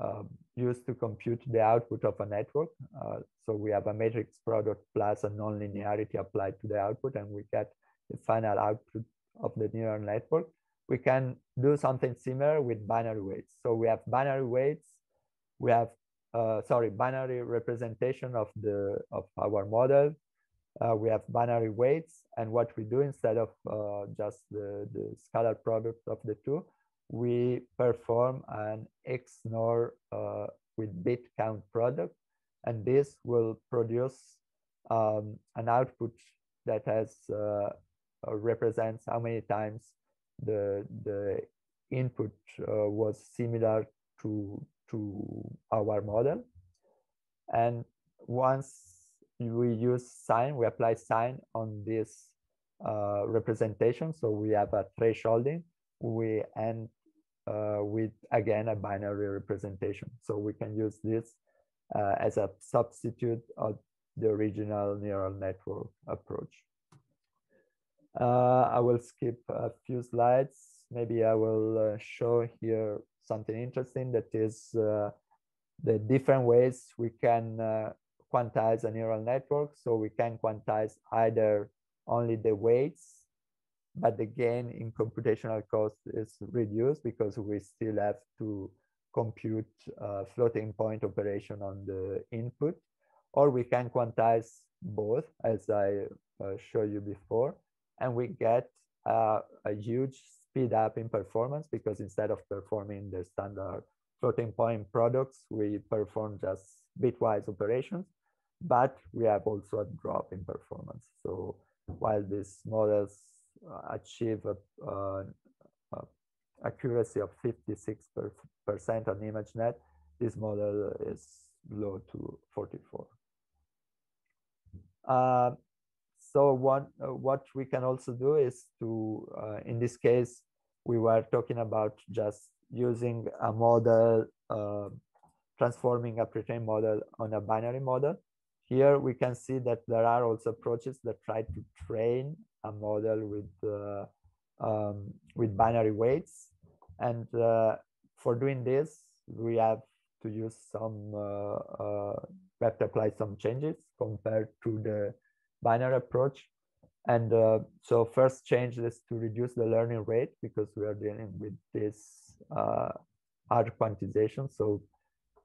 B: uh, used to compute the output of a network. Uh, so we have a matrix product plus a nonlinearity applied to the output and we get the final output of the neural network. We can do something similar with binary weights. So we have binary weights, we have, uh, sorry, binary representation of, the, of our model. Uh, we have binary weights and what we do instead of uh, just the, the scalar product of the two, we perform an XNOR uh, with bit count product, and this will produce um, an output that has uh, represents how many times the the input uh, was similar to to our model, and once we use sign, we apply sign on this uh, representation, so we have a thresholding we end uh, with again a binary representation. So we can use this uh, as a substitute of the original neural network approach. Uh, I will skip a few slides. Maybe I will uh, show here something interesting that is uh, the different ways we can quantize a neural network. So we can quantize either only the weights, but the gain in computational cost is reduced because we still have to compute uh, floating point operation on the input, or we can quantize both, as I uh, showed you before, and we get uh, a huge speed up in performance because instead of performing the standard floating point products, we perform just bitwise operations, but we have also a drop in performance. So while these models uh, achieve a, a, a accuracy of 56% on ImageNet, this model is low to 44. Uh, so what, uh, what we can also do is to, uh, in this case, we were talking about just using a model, uh, transforming a pre-trained model on a binary model. Here we can see that there are also approaches that try to train a model with, uh, um, with binary weights. And uh, for doing this, we have to use some, uh, uh, we have to apply some changes compared to the binary approach. And uh, so first change is to reduce the learning rate because we are dealing with this uh, hard quantization. So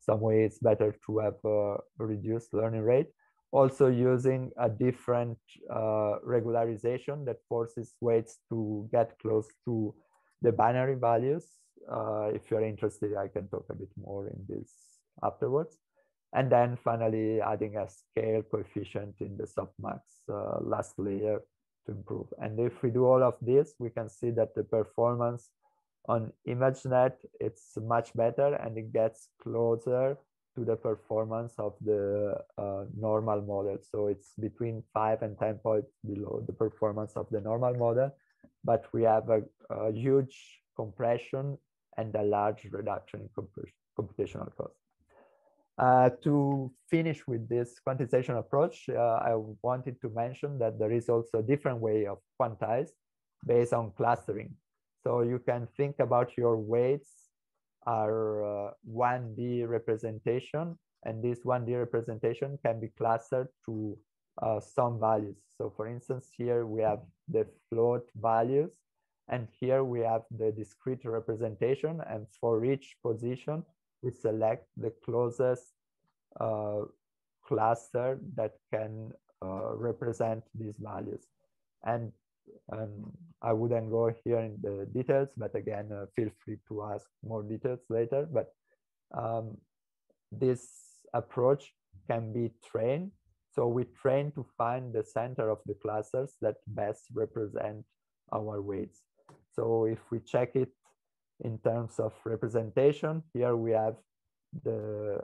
B: some way it's better to have a reduced learning rate. Also using a different uh, regularization that forces weights to get close to the binary values. Uh, if you're interested, I can talk a bit more in this afterwards. And then finally adding a scale coefficient in the softmax uh, last layer to improve. And if we do all of this, we can see that the performance on ImageNet, it's much better and it gets closer to the performance of the uh, normal model. So it's between five and 10 points below the performance of the normal model, but we have a, a huge compression and a large reduction in computational cost. Uh, to finish with this quantization approach, uh, I wanted to mention that there is also a different way of quantize based on clustering. So you can think about your weights are uh, 1D representation, and this 1D representation can be clustered to uh, some values. So for instance, here we have the float values, and here we have the discrete representation, and for each position, we select the closest uh, cluster that can uh, represent these values. And um, I wouldn't go here in the details, but again, uh, feel free to ask more details later. But um, this approach can be trained. So we train to find the center of the clusters that best represent our weights. So if we check it in terms of representation. Here we have the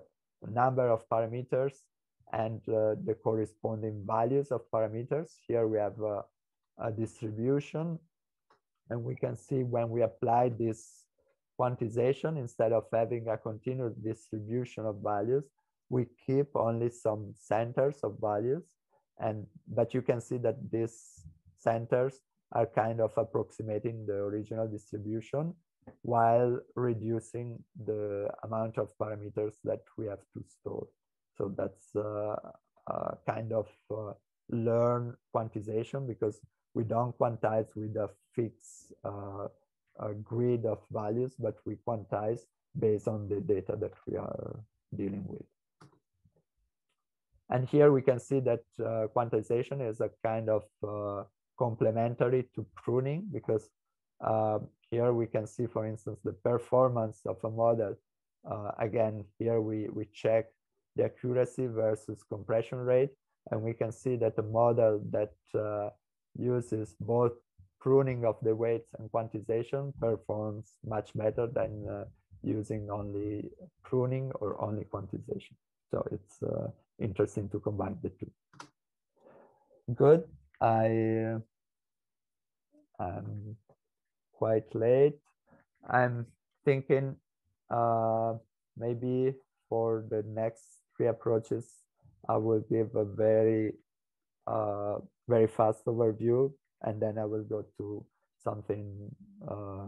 B: number of parameters and uh, the corresponding values of parameters. Here we have uh, a distribution and we can see when we apply this quantization, instead of having a continuous distribution of values, we keep only some centers of values. And but you can see that these centers are kind of approximating the original distribution while reducing the amount of parameters that we have to store. So that's uh, a kind of uh, learn quantization because we don't quantize with a fixed uh, a grid of values, but we quantize based on the data that we are dealing with. And here we can see that uh, quantization is a kind of uh, complementary to pruning because uh, here we can see, for instance, the performance of a model. Uh, again, here we, we check the accuracy versus compression rate, and we can see that a model that uh, uses both pruning of the weights and quantization performs much better than uh, using only pruning or only quantization. So it's uh, interesting to combine the two. Good. I am quite late. I'm thinking uh, maybe for the next three approaches, I will give a very, uh, very fast overview, and then I will go to something uh,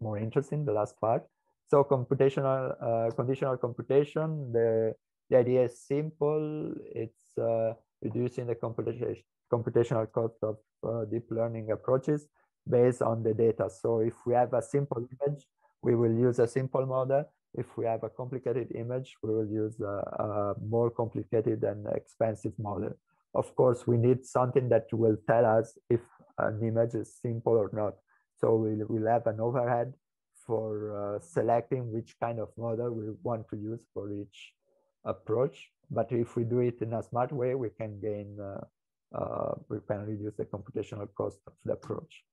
B: more interesting, the last part. So computational, uh, conditional computation, the, the idea is simple. It's uh, reducing the computation, computational cost of uh, deep learning approaches based on the data. So if we have a simple image, we will use a simple model. If we have a complicated image, we will use a, a more complicated and expensive model. Of course, we need something that will tell us if an image is simple or not. So we'll, we'll have an overhead for uh, selecting which kind of model we want to use for each approach. But if we do it in a smart way, we can gain, uh, uh, we can reduce the computational cost of the approach.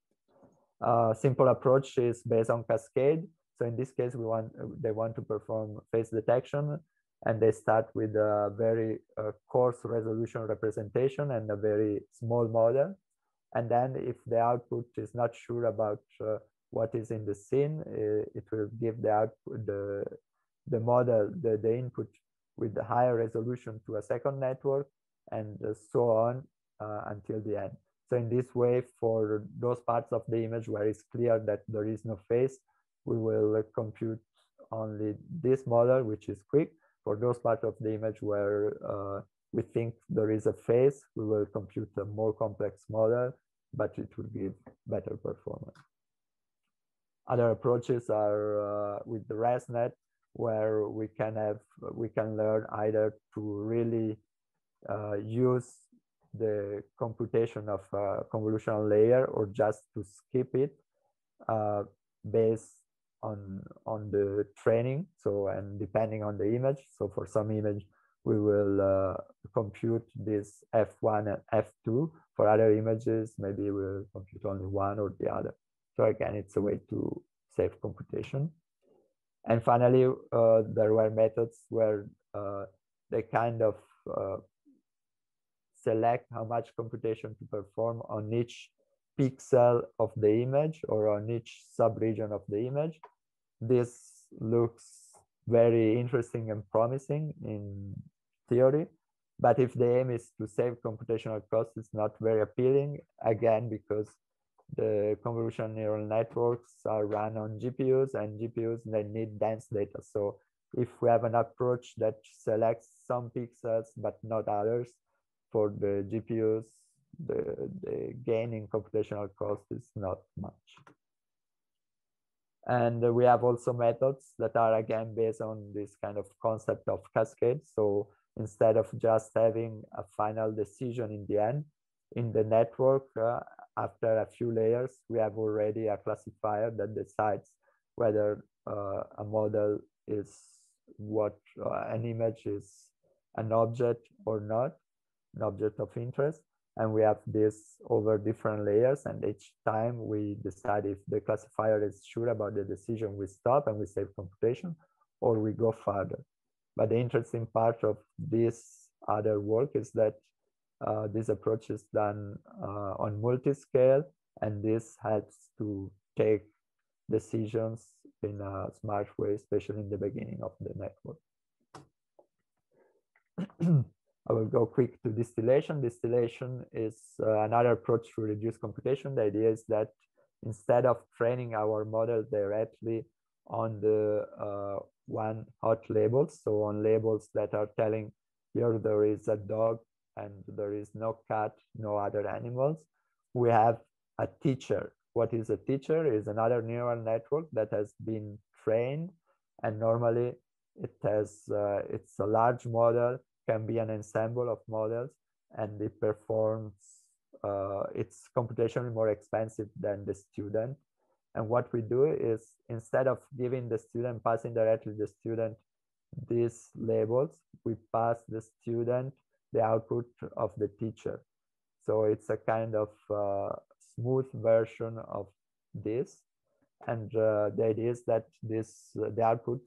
B: Uh, simple approach is based on cascade. So in this case, we want they want to perform face detection, and they start with a very uh, coarse resolution representation and a very small model. And then if the output is not sure about uh, what is in the scene, uh, it will give the output the the model the, the input with the higher resolution to a second network, and so on uh, until the end. So in this way, for those parts of the image where it's clear that there is no face, we will compute only this model, which is quick. For those parts of the image where uh, we think there is a face, we will compute a more complex model, but it will give better performance. Other approaches are uh, with the ResNet, where we can have we can learn either to really uh, use the computation of a convolutional layer or just to skip it uh, based on on the training so and depending on the image. So for some image we will uh, compute this f1 and f2 for other images maybe we'll compute only one or the other. So again it's a way to save computation. And finally uh, there were methods where uh, they kind of uh, select how much computation to perform on each pixel of the image or on each subregion of the image. This looks very interesting and promising in theory, but if the aim is to save computational costs, it's not very appealing, again, because the convolutional neural networks are run on GPUs and GPUs, they need dense data. So if we have an approach that selects some pixels, but not others, for the GPUs, the, the gain in computational cost is not much. And we have also methods that are again based on this kind of concept of cascade. So instead of just having a final decision in the end, in the network, uh, after a few layers, we have already a classifier that decides whether uh, a model is what uh, an image is an object or not an object of interest. And we have this over different layers. And each time we decide if the classifier is sure about the decision, we stop and we save computation or we go further. But the interesting part of this other work is that uh, this approach is done uh, on multi-scale, and this helps to take decisions in a smart way, especially in the beginning of the network. I will go quick to distillation. Distillation is uh, another approach to reduce computation. The idea is that instead of training our model directly on the uh, one hot labels, so on labels that are telling here there is a dog and there is no cat, no other animals, we have a teacher. What is a teacher is another neural network that has been trained and normally it has, uh, it's a large model can be an ensemble of models and it performs uh, it's computationally more expensive than the student. And what we do is instead of giving the student passing directly the student these labels we pass the student the output of the teacher. So it's a kind of uh, smooth version of this. And uh, the idea is that this uh, the output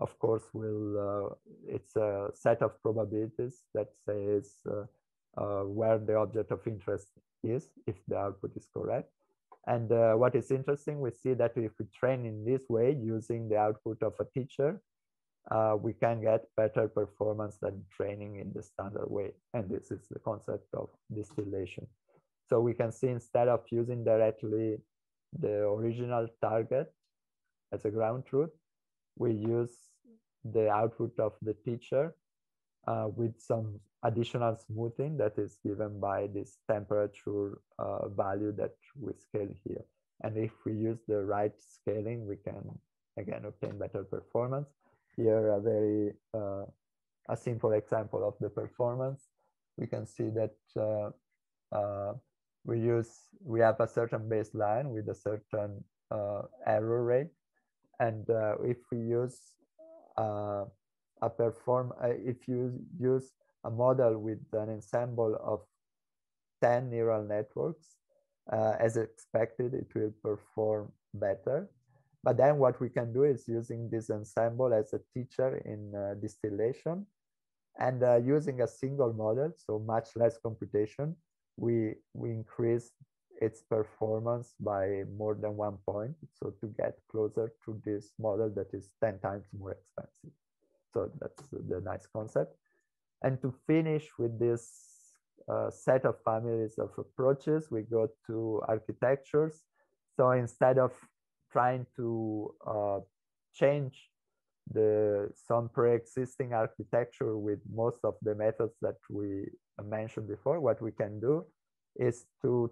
B: of course, will uh, it's a set of probabilities that says uh, uh, where the object of interest is, if the output is correct. And uh, what is interesting, we see that if we train in this way using the output of a teacher, uh, we can get better performance than training in the standard way. And this is the concept of distillation. So we can see instead of using directly the original target as a ground truth, we use the output of the teacher uh, with some additional smoothing that is given by this temperature uh, value that we scale here. And if we use the right scaling, we can again obtain better performance. Here, a very uh, a simple example of the performance. We can see that uh, uh, we use we have a certain baseline with a certain uh, error rate, and if we use a perform if you use a model with an ensemble of 10 neural networks, uh, as expected, it will perform better. But then what we can do is using this ensemble as a teacher in uh, distillation and uh, using a single model, so much less computation, we, we increase its performance by more than one point. So to get closer to this model that is 10 times more expensive. So that's the nice concept. And to finish with this uh, set of families of approaches, we go to architectures. So instead of trying to uh, change the some pre-existing architecture with most of the methods that we mentioned before, what we can do is to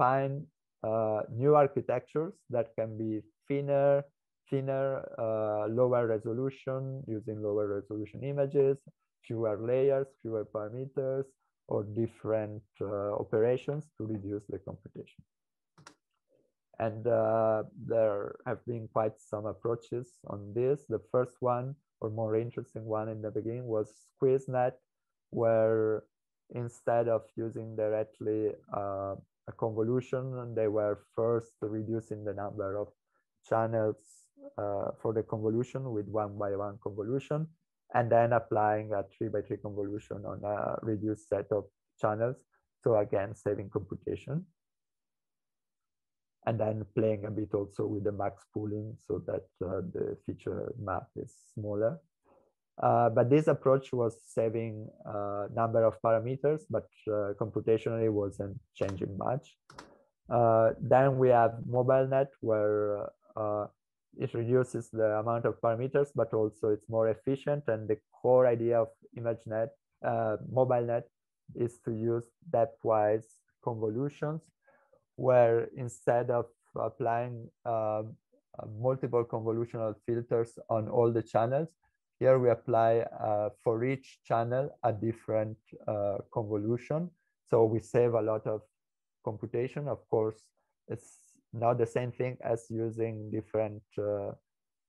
B: find uh, new architectures that can be thinner, thinner, uh, lower resolution using lower resolution images, fewer layers, fewer parameters, or different uh, operations to reduce the computation. And uh, there have been quite some approaches on this. The first one, or more interesting one in the beginning, was SqueezeNet, where instead of using directly uh, a convolution, and they were first reducing the number of channels uh, for the convolution with one by one convolution, and then applying a three by three convolution on a reduced set of channels. So again, saving computation. And then playing a bit also with the max pooling so that uh, the feature map is smaller. Uh, but this approach was saving a uh, number of parameters, but uh, computationally wasn't changing much. Uh, then we have MobileNet, where uh, it reduces the amount of parameters, but also it's more efficient. And the core idea of ImageNet, uh, MobileNet, is to use depthwise convolutions, where instead of applying multiple convolutional filters on all the channels, here we apply uh, for each channel a different uh, convolution. So we save a lot of computation. Of course, it's not the same thing as using different uh,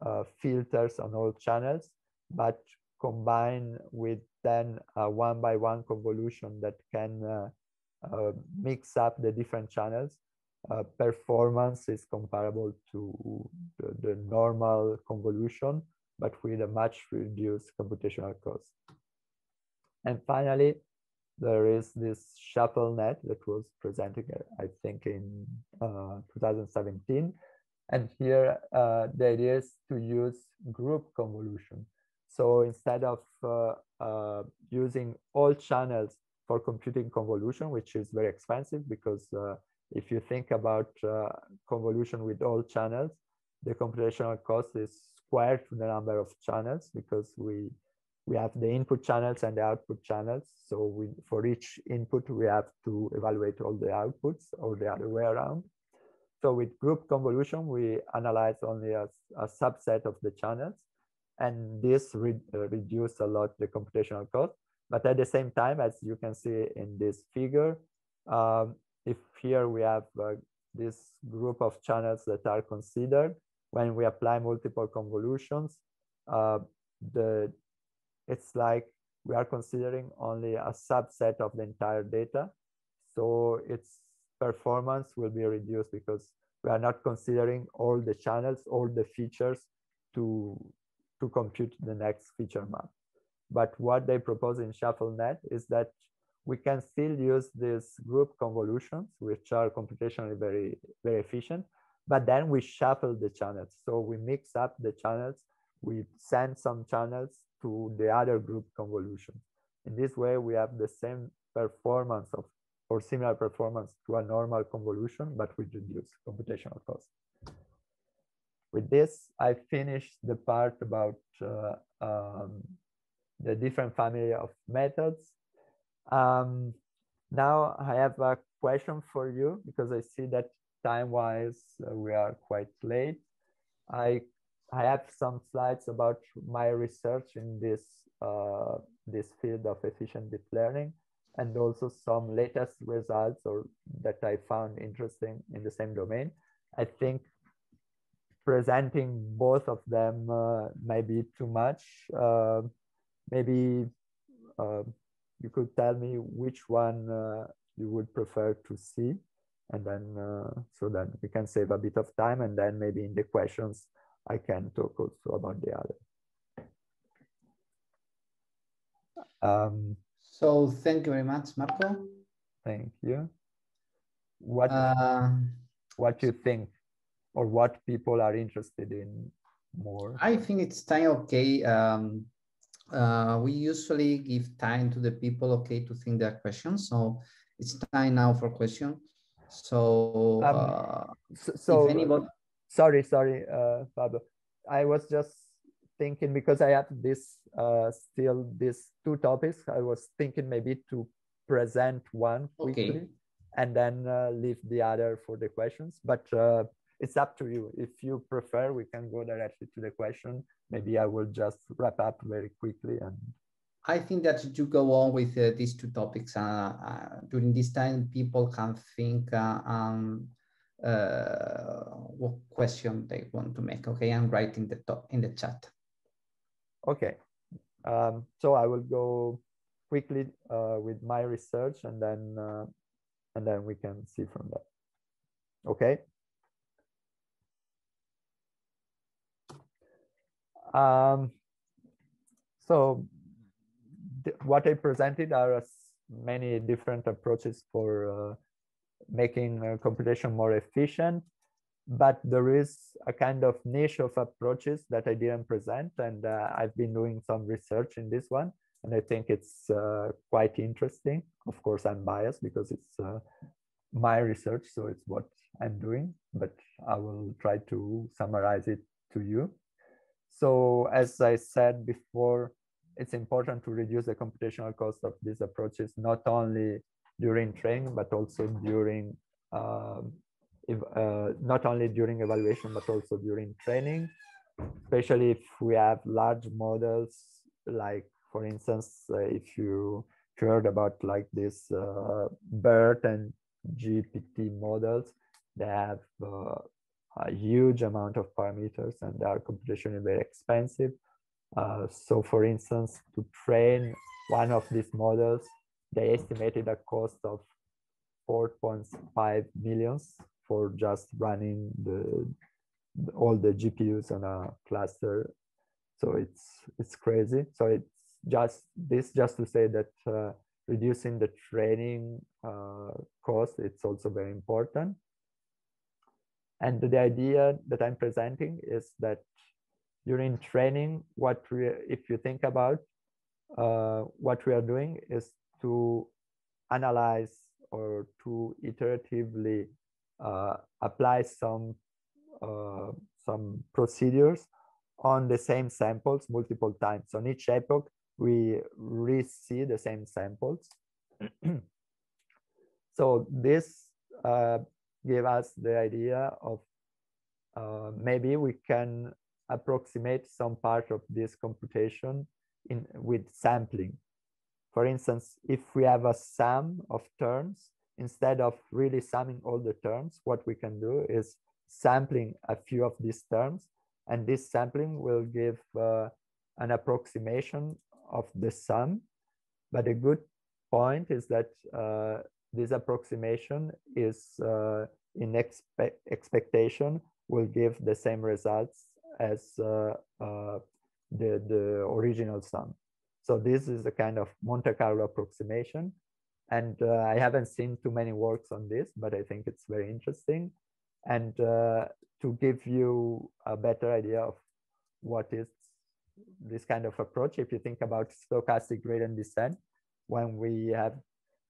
B: uh, filters on all channels, but combine with then a one by one convolution that can uh, uh mix up the different channels. Uh, performance is comparable to the, the, normal convolution, but with a much reduced computational cost. And finally, there is this ShuffleNet that was presented, I think, in uh, 2017. And here, uh, the idea is to use group convolution. So instead of uh, uh using all channels for computing convolution, which is very expensive because uh, if you think about uh, convolution with all channels, the computational cost is squared to the number of channels because we we have the input channels and the output channels. So we, for each input, we have to evaluate all the outputs or the other way around. So with group convolution, we analyze only a, a subset of the channels. And this re, uh, reduces a lot the computational cost. But at the same time, as you can see in this figure, um, if here we have uh, this group of channels that are considered, when we apply multiple convolutions, uh, the it's like we are considering only a subset of the entire data. So its performance will be reduced because we are not considering all the channels, all the features to, to compute the next feature map. But what they propose in ShuffleNet is that we can still use these group convolutions, which are computationally very, very efficient, but then we shuffle the channels. So we mix up the channels we send some channels to the other group convolution. In this way, we have the same performance of or similar performance to a normal convolution, but with reduced computational cost. With this, I finished the part about uh, um, the different family of methods. Um, now I have a question for you because I see that time-wise uh, we are quite late. I I have some slides about my research in this uh, this field of efficient deep learning, and also some latest results or that I found interesting in the same domain. I think presenting both of them uh, may be too much. Uh, maybe uh, you could tell me which one uh, you would prefer to see and then uh, so that we can save a bit of time and then maybe in the questions I can talk also about the other.
C: Um, so thank you very much, Marco.
B: Thank you. What uh, what you think or what people are interested in more?
C: I think it's time okay. Um, uh, we usually give time to the people okay to think their questions. So it's time now for question. So, um, uh,
B: so, so anybody... sorry, sorry, uh, Pablo. I was just thinking because I have this uh, still these two topics. I was thinking maybe to present one quickly okay. and then uh, leave the other for the questions. But uh, it's up to you. If you prefer, we can go directly to the question. Maybe I will just wrap up very quickly and
C: I think that you go on with uh, these two topics. Uh, uh, during this time, people can think uh, um, what question they want to make. Okay, I'm writing the top in the chat.
B: Okay, um, so I will go quickly with my research, and then and then we can see from that. Okay. Um, so what I presented are many different approaches for uh, making uh, computation more efficient, but there is a kind of niche of approaches that I didn't present, and uh, I've been doing some research in this one, and I think it's uh, quite interesting. Of course, I'm biased because it's uh, my research, so it's what I'm doing, but I will try to summarize it to you. So as I said before, it's important to reduce the computational cost of these approaches, not only during training, but also during, if, uh, not only during evaluation, but also during training, especially if we have large models, like for instance, uh, if you heard about like this uh, BERT and GPT models, they have uh, a huge amount of parameters and they are computationally very expensive. Uh, so for instance, to train one of these models, they estimated a cost of 4.5 millions for just running the all the GPUs on a cluster. So it's it's crazy. So it's just this just to say that uh, reducing the training uh, cost it's also very important. And the idea that I'm presenting is that during training, what we, if you think about uh, what we are doing is to analyze or to iteratively uh, apply some uh, some procedures on the same samples multiple times. On each epoch, we re-see the same samples. so this uh, gave us the idea of uh, maybe we can approximate some part of this computation in with sampling. For instance, if we have a sum of terms, instead of really summing all the terms, what we can do is sampling a few of these terms, and this sampling will give uh, an approximation of the sum. But a good point is that uh, this approximation is uh, in expe expectation will give the same results as uh, uh, the, the original sum. So this is a kind of Monte Carlo approximation. And uh, I haven't seen too many works on this, but I think it's very interesting. And to give you a better idea of what is this kind of approach. If you think about stochastic gradient descent, when we have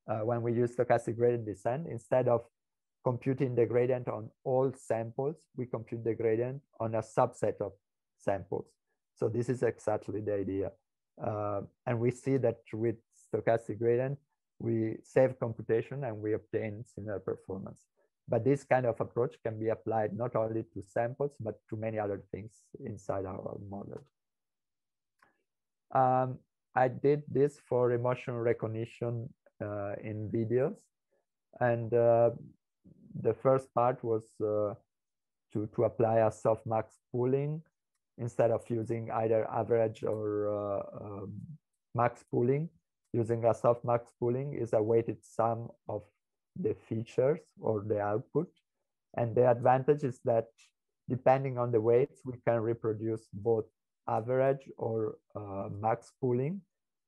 B: uh, when we use stochastic gradient descent, instead of computing the gradient on all samples, we compute the gradient on a subset of samples. So this is exactly the idea. Uh, and we see that with stochastic gradient, we save computation and we obtain similar performance. But this kind of approach can be applied not only to samples, but to many other things inside our model. Um, I did this for emotion recognition uh, in videos. And uh, the first part was uh, to, to apply a softmax pooling instead of using either average or uh, um, max pooling. Using a softmax pooling is a weighted sum of the features or the output. And the advantage is that depending on the weights, we can reproduce both average or uh, max pooling.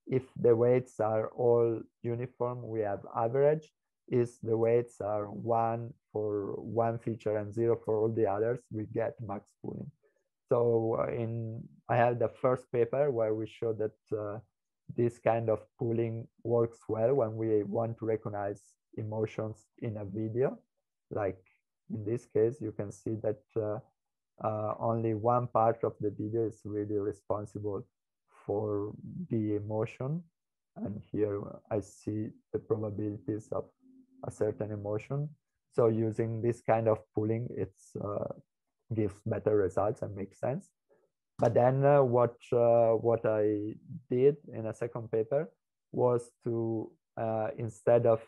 B: If the weights are all uniform, we have average. If the weights are one for one feature and zero for all the others, we get max pooling. So uh, in I have the first paper where we show that uh, this kind of pooling works well when we want to recognize emotions in a video. Like in this case, you can see that uh, uh, only one part of the video is really responsible for the emotion. And here I see the probabilities of a certain emotion. So using this kind of pooling, it's uh, gives better results and makes sense. But then uh, what uh, what I did in a second paper was to uh, instead of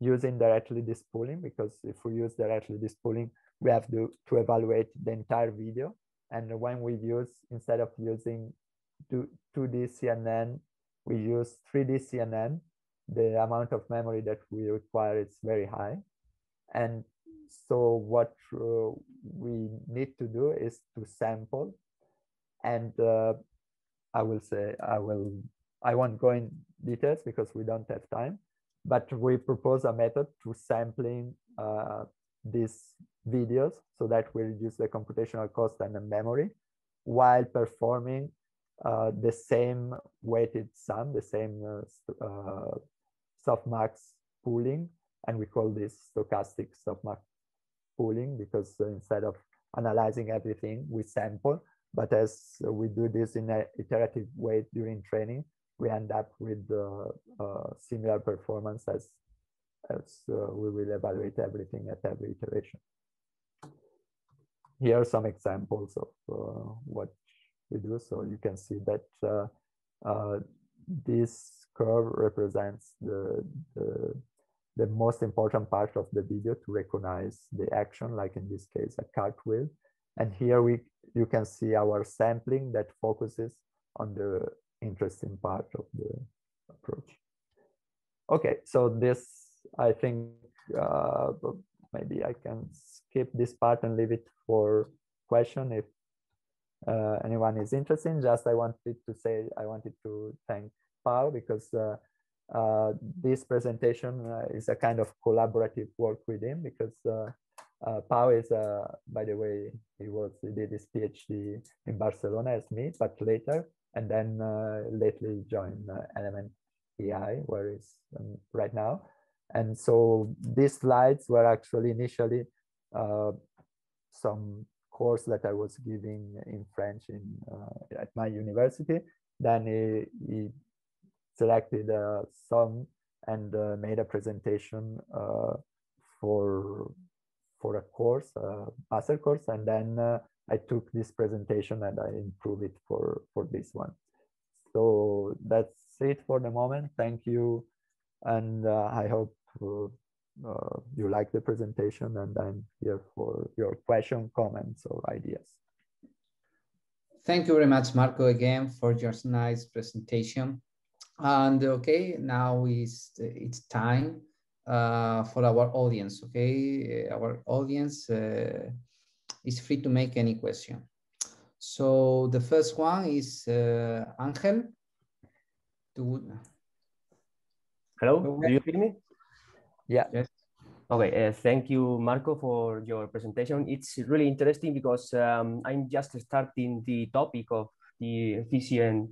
B: using directly this pooling, because if we use directly this pooling, we have to, to evaluate the entire video. And when we use, instead of using 2, 2D CNN, we use 3D CNN, the amount of memory that we require is very high. And so what uh, we need to do is to sample and uh, I will say, I will, I won't go in details because we don't have time, but we propose a method to sampling uh, these videos so that we reduce the computational cost and the memory while performing uh, the same weighted sum, the same uh, uh, softmax pooling, and we call this stochastic softmax pooling because uh, instead of analyzing everything, we sample. But as we do this in an iterative way during training, we end up with uh, similar performance as, as uh, we will evaluate everything at every iteration. Here are some examples of uh, what we do. So you can see that uh, uh, this curve represents the, the the most important part of the video to recognize the action, like in this case, a cartwheel. And here we you can see our sampling that focuses on the interesting part of the approach. Okay, so this, I think uh, maybe I can skip this part and leave it for question if uh, anyone is interested. Just I wanted to say, I wanted to thank Because uh, uh, this presentation uh, is a kind of collaborative work with him because uh, Pau is, uh, by the way, he was he did his PhD in Barcelona as me, but later, and then uh, lately joined uh, Element AI, where he's um, right now. And so these slides were actually initially some course that I was giving in French in at my university. Then he, he selected uh, some and made a presentation for for a course, a master course, and then uh, I took this presentation and I improved it for, for this one. So that's it for the moment. Thank you. And uh, I hope uh, uh you like the presentation and I'm here for your question, comments, or ideas.
C: Thank you very much, Marco, again for your nice presentation. And okay, now is it's time uh, for our audience, okay? Uh, our audience uh, is free to make any question. So the first one is uh, Angel.
D: To... Hello, do you hear me?
B: Yeah.
D: Yes. Okay, uh, thank you, Marco, for your presentation. It's really interesting because um, I'm just starting the topic of the efficient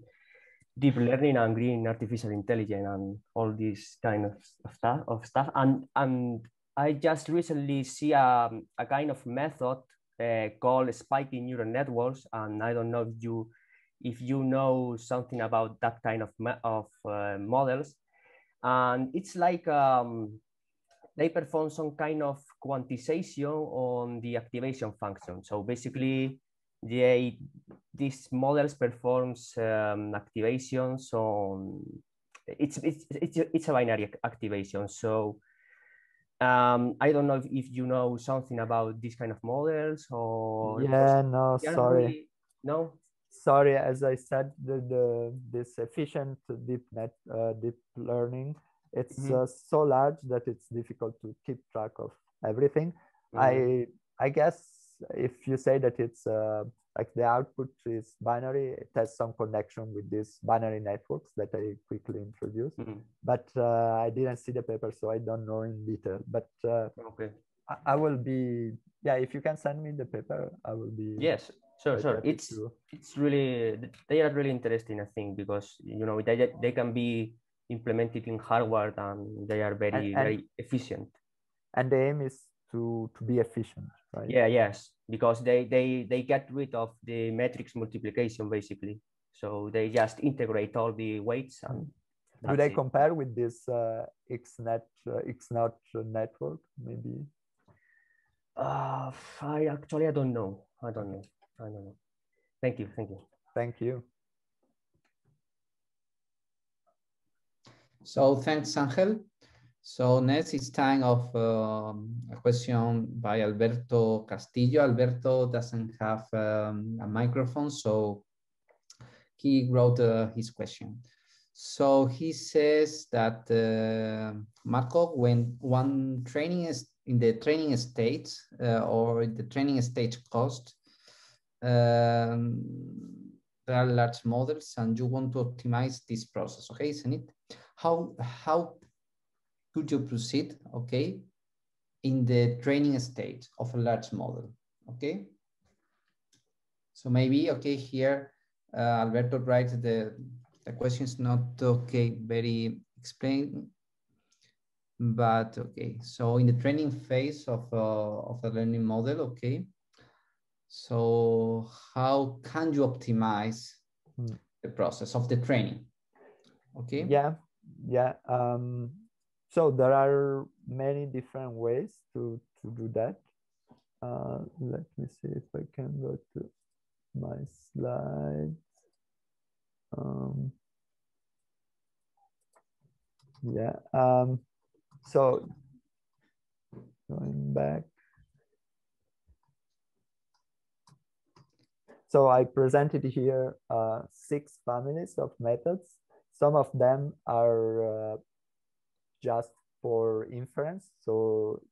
D: deep learning and green artificial intelligence and all this kind of stuff of stuff. And and I just recently see a, a kind of method uh, called spiking neural networks, and I don't know if you if you know something about that kind of of uh, models, and it's like um, they perform some kind of quantization on the activation function. So basically, they these models performs um, activations on it's, it's it's it's a binary activation. So um, I don't know if, if you know something about these kind of models or
B: yeah, no, sorry, really,
D: no,
B: sorry. As I said, the, the this efficient deep net uh, deep learning it's mm -hmm. uh, so large that it's difficult to keep track of everything. Mm -hmm. I I guess if you say that it's uh, like the output is binary, it has some connection with these binary networks that I quickly introduced. Mm -hmm. But uh, I didn't see the paper, so I don't know in detail. But uh,
D: okay,
B: I, I, will be yeah. If you can send me the paper, I will be
D: yes. Sure, sure. It's to... it's really they are really interesting, I think, because you know they they can be implemented in hardware and they are very and, and, very efficient
B: and the aim is to to be efficient right?
D: Yeah yes. Because they they they get rid of the matrix multiplication basically. So they just integrate all the weights and
B: do they it. compare with this uh, xnet uh, XNOR network maybe?
D: Uh i actually i don't know. I don't know. I don't know. Thank you. Thank you.
B: Thank you.
C: So thanks, Angel. So next is time of um, a question by Alberto Castillo. Alberto doesn't have um, a microphone, so he wrote uh, his question. So he says that uh, Marco, when one training is in the training state uh, or the training stage cost, um, there are large models and you want to optimize this process, okay, isn't it? how how could you proceed okay in the training stage of a large model okay? So maybe okay here uh, alberto writes the the question is not okay very explained but okay so in the training phase of uh, of the learning model okay? So how can you optimize hmm. the process of the training okay?
B: Yeah yeah um, so there are many different ways to to do that. Uh, let me see if i can go to my slides. Um, yeah um, so going back. So i presented here uh, six families of methods. Some of them are uh, just for inference, so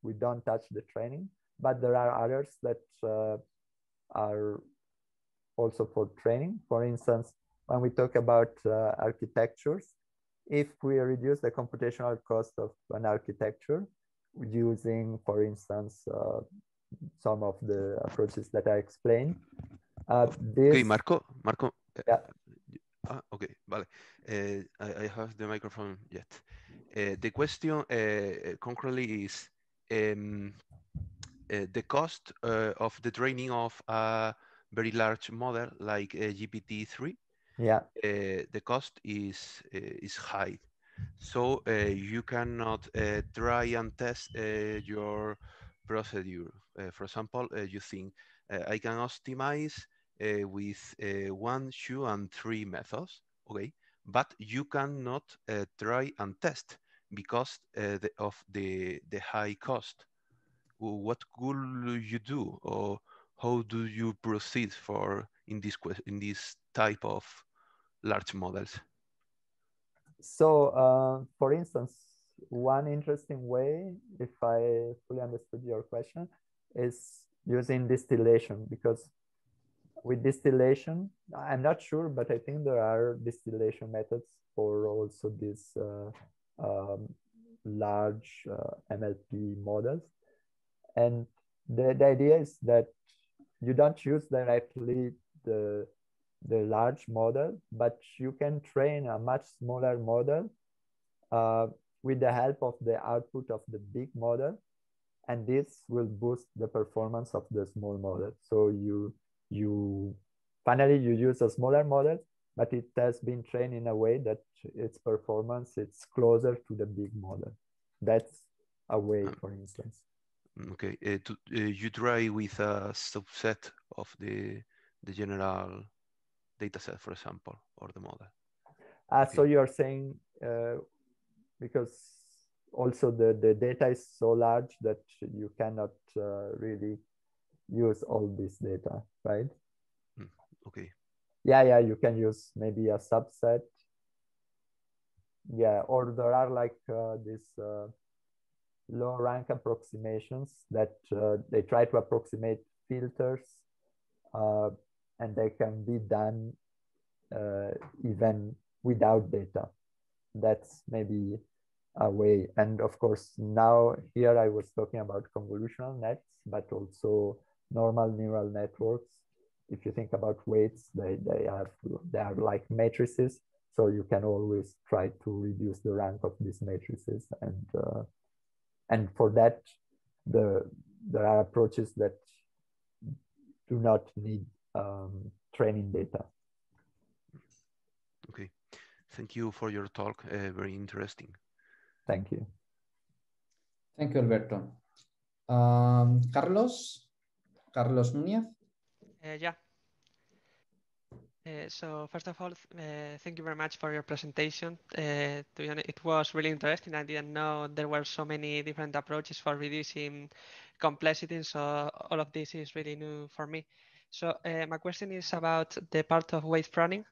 B: we don't touch the training, but there are others that uh, are also for training. For instance, when we talk about uh, architectures, if we reduce the computational cost of an architecture using, for instance, uh, some of the approaches that I explained.
E: Uh, this, okay, Marco, Marco,
B: yeah.
E: Ah, okay, vale. Uh, I, I, have the microphone yet. Uh, the question uh, concretely is um, the cost of the training of a very large model like GPT-3.
B: Yeah.
E: the cost is is high, so you cannot try and test your procedure. for example, you think I can optimize uh, with uh, one, two, and three methods, okay? But you cannot uh, try and test because the, of the, the high cost. What could you do or how do you proceed for in this in this type of large models?
B: So, uh, for instance, one interesting way, if I fully understood your question, is using distillation because with distillation, I'm not sure, but I think there are distillation methods for also these uh, um, large uh, NLP models. And the, the idea is that you don't use directly the, the large model, but you can train a much smaller model uh, with the help of the output of the big model. And this will boost the performance of the small model. So you, you finally you use a smaller model, but it has been trained in a way that its performance it's closer to the big model. That's a way, for instance.
E: Mm, okay, uh, to, uh, you try with a subset of the the general data set, for example, or the model.
B: Uh, okay. So you're saying uh, because also the, the data is so large that you cannot uh, really use all this data, right?
E: Mm, okay.
B: Yeah, yeah, you can use maybe a subset. Yeah, or there are like uh, these uh, low rank approximations that uh, they try to approximate filters uh, and they can be done uh, even without data. That's maybe a way. And of course, now here I was talking about convolutional nets, but also normal neural networks. If you think about weights, they, they have they are like matrices. So you can always try to reduce the rank of these matrices. And uh, and for that, the there are approaches that do not need um, training data.
E: Okay, thank you for your talk. Uh, very interesting.
B: Thank you.
C: Thank you, Alberto. Um, Carlos, Carlos Núñez.
F: Uh, yeah. Uh, so first of all, uh, thank you very much for your presentation. Uh, to be honest, it was really interesting. I didn't know there were so many different approaches for reducing complexity. So all of this is really new for me. So uh, my question is about the part of weight pruning,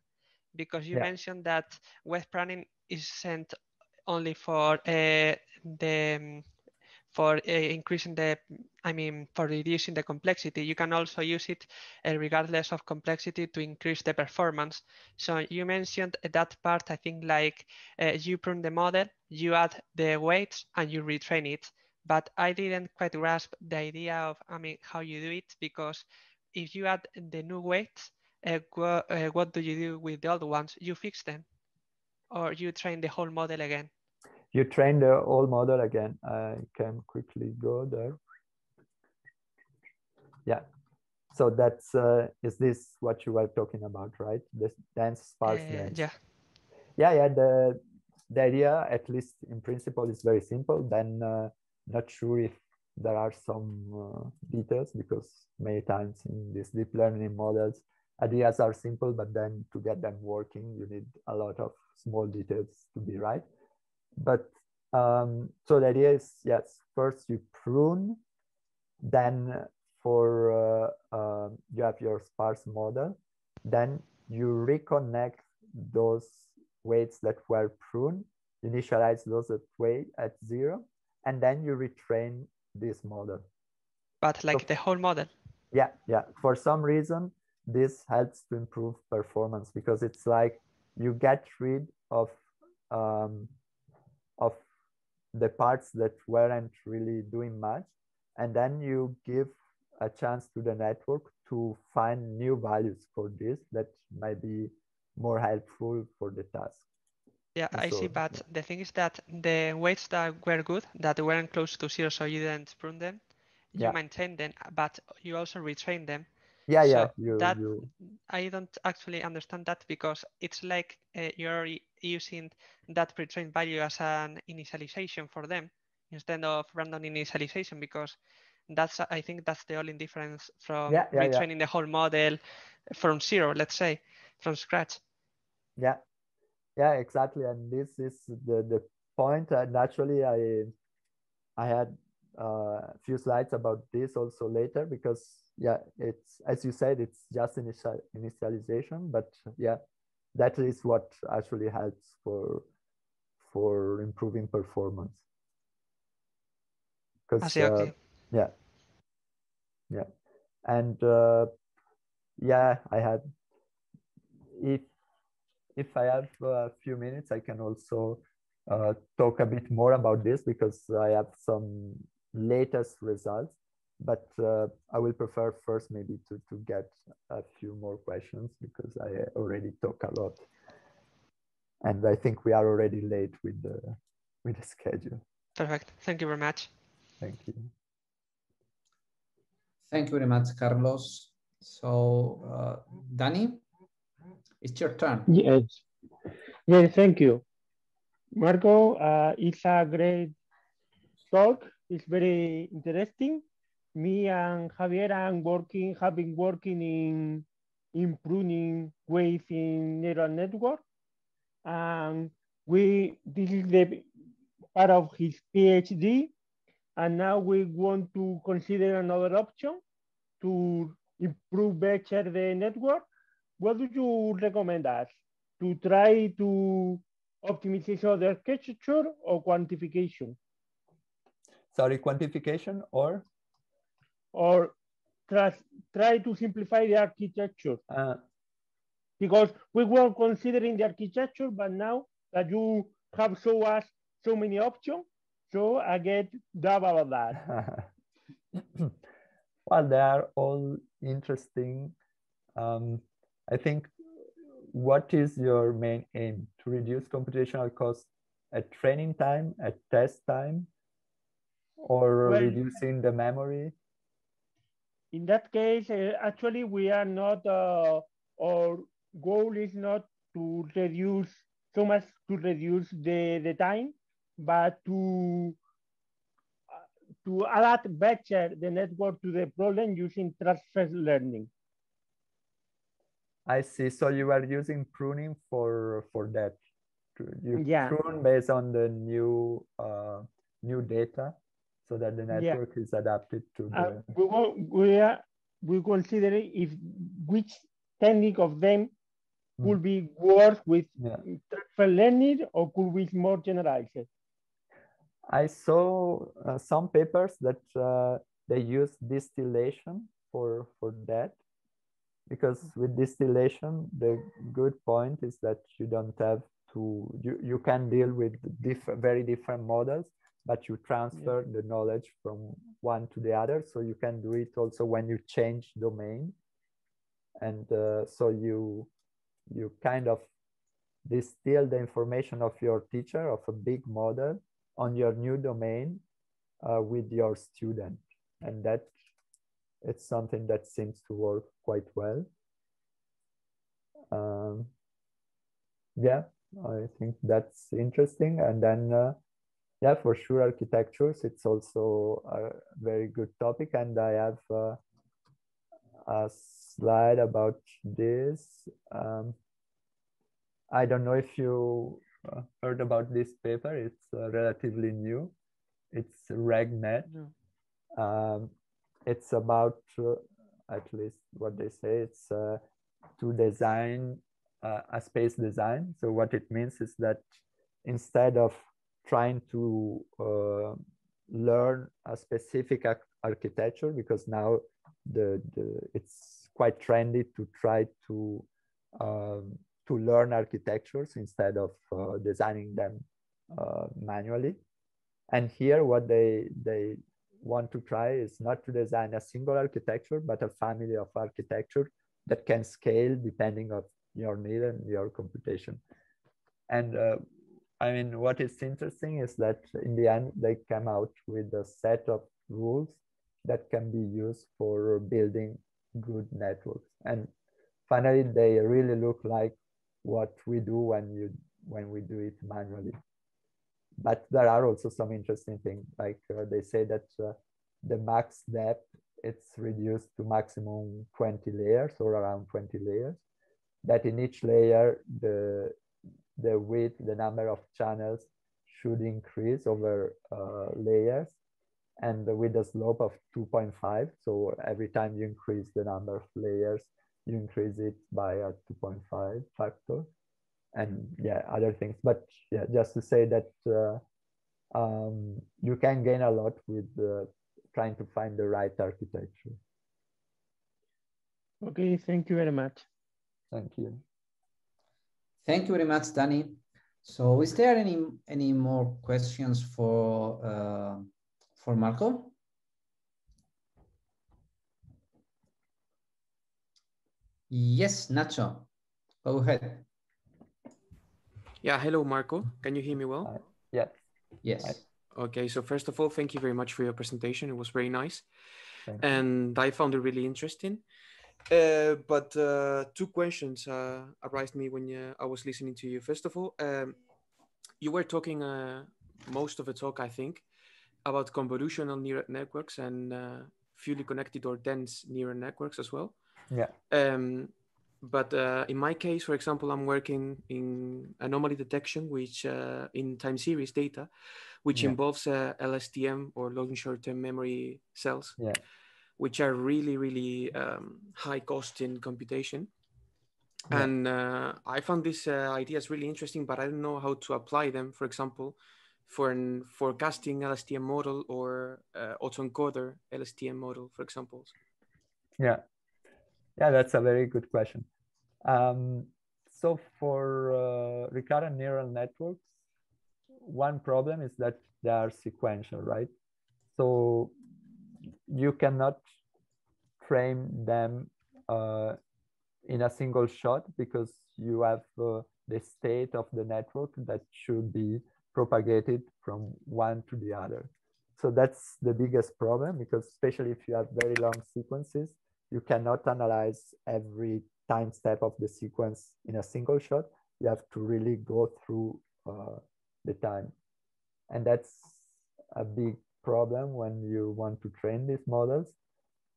F: because you yeah. mentioned that weight pruning is sent only for uh, the for uh, increasing the i mean for reducing the complexity you can also use it uh, regardless of complexity to increase the performance so you mentioned that part i think like uh, you prune the model you add the weights and you retrain it but i didn't quite grasp the idea of i mean how you do it because if you add the new weights, uh, what do you do with the old ones? You fix them or you train the whole model again?
B: You train the old model again. I can quickly go there. Yeah. So that's, uh, is this what you were talking about, right? This dense sparse uh.
F: Yeah.
B: Yeah, yeah. The, the idea, at least in principle, is very simple. Then uh, not sure if there are some uh, details because many times in these deep learning models, ideas are simple, but then to get them working, you need a lot of small details to be right. But um, so the idea is, yes, first you prune, then for uh, uh, you have your sparse model, then you reconnect those weights that were pruned, initialize those at weight at zero, and then you retrain this model.
F: But like so, the whole model?
B: Yeah, yeah. For some reason, this helps to improve performance because it's like you get rid of um, of the parts that weren't really doing much, and then you give a chance to the network to find new values for this that might be more helpful for the task.
F: Yeah, I so, see, but yeah. the thing is that the weights that were good, that weren't close to zero, so you didn't prune them, you yeah. maintain them, but you also retrain them.
B: Yeah, so yeah.
F: You, that you... I don't actually understand that because it's like uh, you're using that pre-trained value as an initialization for them instead of random initialization because that's I think that's the only difference from yeah, yeah, retraining the whole model from zero, let's say, from scratch.
B: Yeah, yeah exactly. And this is the the point. Uh, naturally i i had uh, a few slides about this also later because yeah it's as you said it's just initial initialization but yeah that is what actually helps for for improving performance
F: because uh, okay.
B: yeah yeah and uh, yeah i had if if I have a few minutes, I can also uh, talk a bit more about this because I have some latest results. But uh, I will prefer first maybe to, to get a few more questions because I already talk a lot. And I think we are already late with the, with the schedule.
F: Perfect. Thank you very much.
B: Thank you.
C: Thank you very much, Carlos. So, uh, Danny, it's your turn.
G: Yes. Yes, thank you. Marco, uh, it's a great talk. It's very interesting. Me and Javier are working, have been working in improving ways in neural network. And we, this is the part of his PhD. And now we want to consider another option to improve better the network. What do you recommend us? To try to optimization of the architecture or quantification?
B: Sorry, quantification or?
G: Or try, try to simplify the architecture.
B: Uh,
G: because we were considering the architecture, but now that you have shown us so many options, so I get double of that.
B: well, they are all interesting. Um, I think what is your main aim? To reduce computational cost at training time, at test time, or well, reducing the memory?
G: In that case, uh, actually, we are not, uh, our goal is not to reduce so much to reduce the, the time, but to to adapt better the network to the problem using transfer learning.
B: I see. So you are using pruning for for that. You
G: yeah.
B: prune based on the new uh, new data, so that the network yeah. is adapted to the.
G: Uh, we will, we are we consider if which technique of them mm. could be worse with yeah. transfer learning or could be more generalized.
B: I saw uh, some papers that uh, they use distillation for for that because with distillation the good point is that you don't have to you, you can deal with different very different models but you transfer yeah. the knowledge from one to the other so you can do it also when you change domain and uh, so you you kind of distill the information of your teacher of a big model on your new domain uh, with your student and that it's something that seems to work quite well. Um, yeah, I think that's interesting. And then, uh, yeah, for sure, architectures, it's also a very good topic. And I have uh, a slide about this. Um, I don't know if you uh, heard about this paper. It's uh, relatively new. It's RegNet. Um, it's about uh, at least what they say it's uh, to design uh, a space design so what it means is that instead of trying to uh, learn a specific architecture because now the, the it's quite trendy to try to um, to learn architectures instead of uh, designing them uh, manually and here what they they want to try is not to design a single architecture, but a family of architecture that can scale depending on your need and your computation. And uh, I mean, what is interesting is that in the end, they come out with a set of rules that can be used for building good networks. And finally, they really look like what we do when you when we do it manually but there are also some interesting things like uh, they say that uh, the max depth it's reduced to maximum 20 layers or around 20 layers that in each layer the the width the number of channels should increase over uh, layers and with a slope of 2.5 so every time you increase the number of layers you increase it by a 2.5 factor and yeah, other things. But yeah, just to say that uh, um, you can gain a lot with uh, trying to find the right architecture.
G: Okay, thank you very much.
B: Thank you.
C: Thank you very much, Danny. So is there any, any more questions for, uh, for Marco? Yes, Nacho, go ahead.
H: Yeah, hello, Marco. Can you hear me well?
B: Uh, yeah. Yes.
C: Yes.
H: Okay, so first of all, thank you very much for your presentation. It was very nice. And I found it really interesting. Uh, but uh, two questions uh, arised me when uh, I was listening to you. First of all, um, you were talking uh, most of the talk, I think, about convolutional neural networks and uh, fully connected or dense neural networks as well.
B: Yeah.
H: Um, but uh, in my case, for example, I'm working in anomaly detection, which uh, in time series data, which
B: Yeah.
H: involves uh, LSTM or long short-term memory cells,
B: Yeah.
H: Which are really, really um, high cost in computation.
B: Yeah.
H: And uh, I found these uh, ideas really interesting, but I don't know how to apply them. For example, for an forecasting LSTM model or uh, autoencoder LSTM model, for example.
B: Yeah, yeah, that's a very good question. Um, so for uh, recurrent neural networks, one problem is that they are sequential, right? So you cannot train them uh, in a single shot because you have uh, the state of the network that should be propagated from one to the other. So that's the biggest problem because especially if you have very long sequences, you cannot analyze every time step of the sequence in a single shot. You have to really go through uh, the time. And that's a big problem when you want to train these models.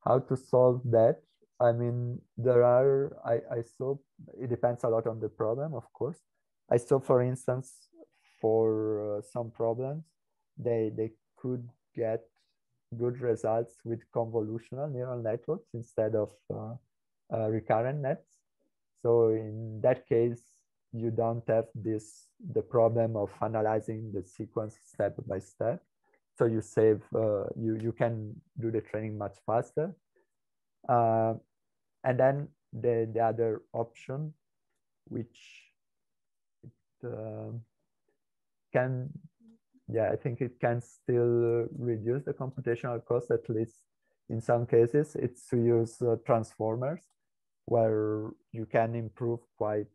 B: How to solve that? I mean, there are, I, I saw, it depends a lot on the problem, of course. I saw, for instance, for uh, some problems, they, they could get good results with convolutional neural networks instead of uh, uh, recurrent nets. So in that case, you don't have this the problem of analyzing the sequence step by step. So you save uh, you you can do the training much faster. Uh, and then the the other option, which it, uh, can yeah, I think it can still reduce the computational cost, at least in some cases. It's to use uh, transformers where you can improve quite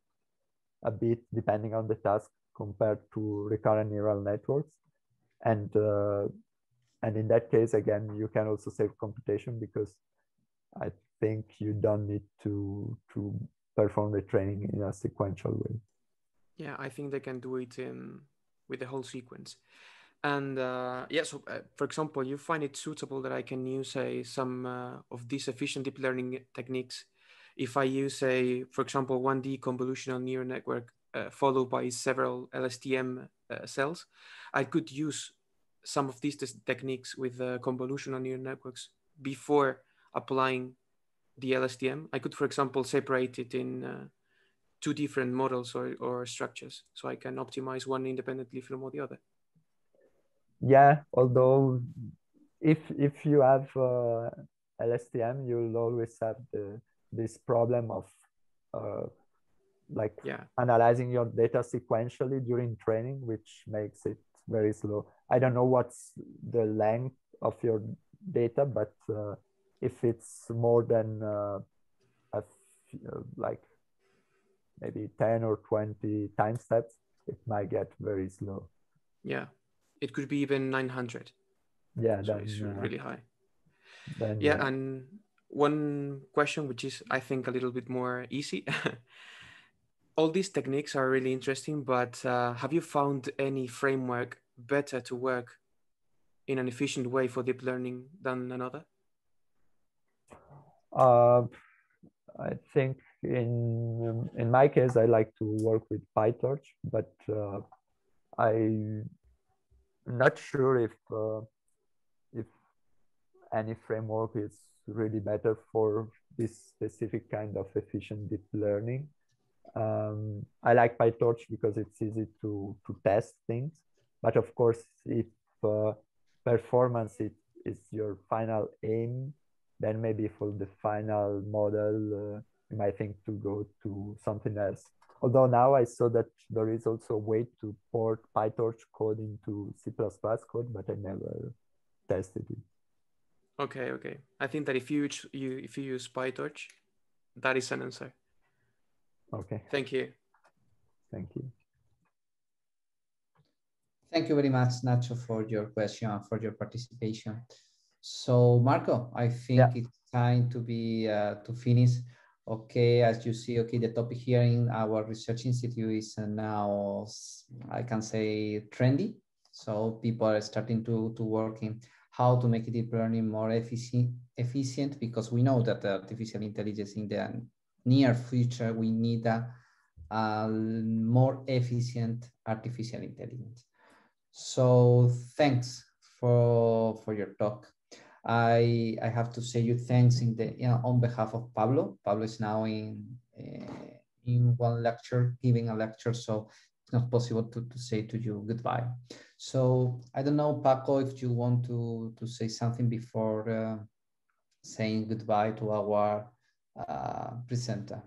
B: a bit depending on the task compared to recurrent neural networks. And, uh, and in that case, again, you can also save computation because I think you don't need to, to perform the training in a sequential way.
H: Yeah, I think they can do it in with the whole sequence. And uh, yeah, so uh, for example, you find it suitable that I can use uh, some uh, of these efficient deep learning techniques. If I use a, for example, 1D convolutional neural network uh, followed by several LSTM cells, I could use some of these techniques with convolutional neural networks before applying the LSTM. I could, for example, separate it in two different models or, or structures so I can optimize one independently from the other.
B: Yeah, although if if you have uh, LSTM, you'll always have the this problem of uh, like
H: yeah.
B: analyzing your data sequentially during training, which makes it very slow. I don't know what's the length of your data, but uh, if it's more than uh, a like maybe 10 or 20 time steps, it might get very slow.
H: Yeah, it could be even 900.
B: Yeah,
H: so
B: uh,
H: really high.
B: Then,
H: yeah, and one question, which is, I think, a little bit more easy. All these techniques are really interesting, but uh, have you found any framework better to work in an efficient way for deep learning than another?
B: Uh, I think in in my case, I like to work with PyTorch, but uh, I'm not sure if uh, if any framework is really better for this specific kind of efficient deep learning. Um, I like PyTorch because it's easy to to test things, but of course, if uh, performance is your final aim, then maybe for the final model, uh, you might think to go to something else. Although now I saw that there is also a way to port PyTorch code into C++ code, but I never tested it.
H: Okay, okay. I think that if you you if you use PyTorch, that is an answer.
B: Okay.
H: Thank you.
B: Thank you.
C: Thank you very much, Nacho, for your question and for your participation. So, Marco, I think
B: Yeah.
C: it's time to be uh, to finish. Okay, as you see, okay, the topic here in our research institute is uh, now, I can say, trendy. So people are starting to to work in how to make deep learning more efficient, efficient because we know that artificial intelligence in the near future we need a, a more efficient artificial intelligence. So thanks for for your talk. I I have to say you thanks in the you know, on behalf of Pablo. Pablo is now in uh, in one lecture giving a lecture, so it's not possible to, to say to you goodbye. So I don't know, Paco, if you want to to say something before uh, saying goodbye to our uh, presenter.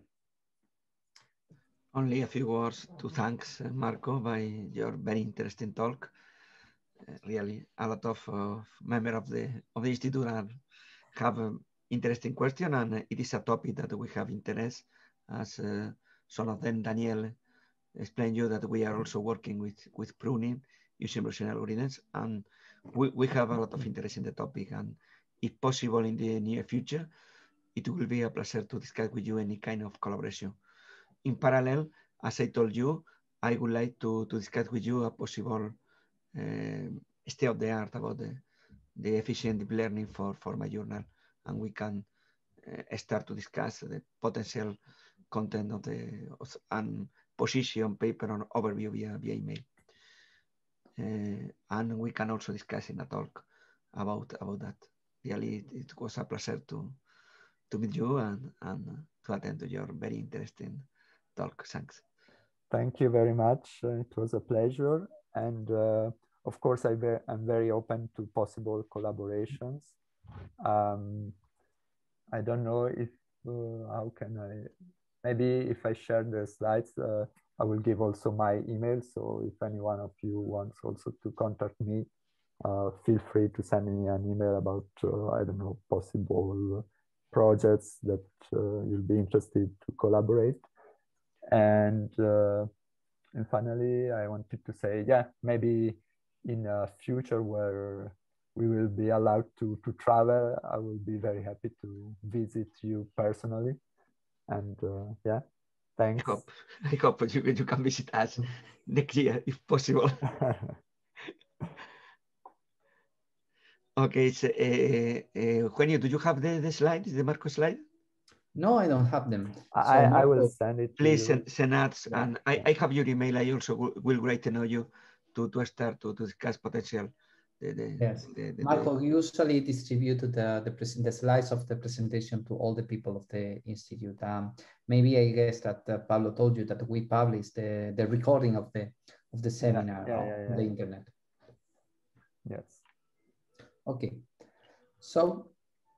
I: Only a few words to thanks uh, Marco by your very interesting talk. Uh, really, a lot of uh, members of the of the institute are, have um, interesting question, and it is a topic that we have interest. As uh, some of them, Daniel explained you that we are also working with with pruning using Bayesian algorithms, and we, we have a lot of interest in the topic. And if possible, in the near future, it will be a pleasure to discuss with you any kind of collaboration in parallel, as I told you, I would like to, to discuss with you a possible uh, state of the art about the, the efficient deep learning for, for my journal. And we can uh, start to discuss the potential content of the of, and position paper on overview via, via email. Uh, and we can also discuss in a talk about, about that. Really, it, it was a pleasure to, to meet you and, and to attend to your very interesting talk. Thanks.
B: Thank you very much. It was a pleasure. And uh, of course, I be, I'm very open to possible collaborations. Um, I don't know if, uh, how can I, maybe if I share the slides, uh, I will give also my email. So if any one of you wants also to contact me, uh, feel free to send me an email about, uh, I don't know, possible projects that you'll be interested to collaborate. And uh, and finally i wanted to say yeah maybe in a future where we will be allowed to to travel i will be very happy to visit you personally. And uh, yeah thanks.
I: I hope i hope you, you can visit us next year if possible okay so, uh, uh, Eugenio, do you have the, the slides the marco slide
C: no, I don't have them.
B: I, so I will send it.
I: Please send, send us, yeah. and I, I have your email. I also will, will great to know you to, to start to, to discuss potential.
C: The, the, yes. The, the, Marco usually distribute the, the, present, the slides of the presentation to all the people of the institute. Um, maybe I guess that uh, Pablo told you that we publish the, the recording of the of the seminar
B: yeah, yeah,
C: on the internet.
B: Yes.
C: Okay. So.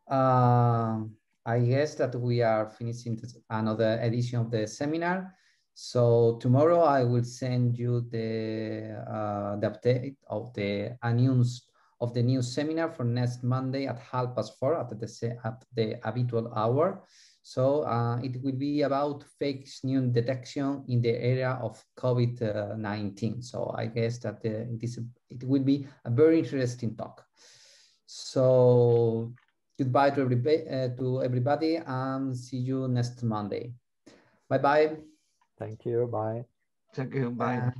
C: Uh, I guess that we are finishing another edition of the seminar. So tomorrow I will send you the, uh, the update of the news of the new seminar for next Monday at half past four at the, at the habitual hour. So uh, it will be about fake news detection in the area of COVID-19. So I guess that uh, it, will be a very interesting talk. So goodbye to everybody, uh, to everybody and see you next Monday. Bye bye.
B: Thank you. Bye.
I: Thank you. Bye.
C: Uh,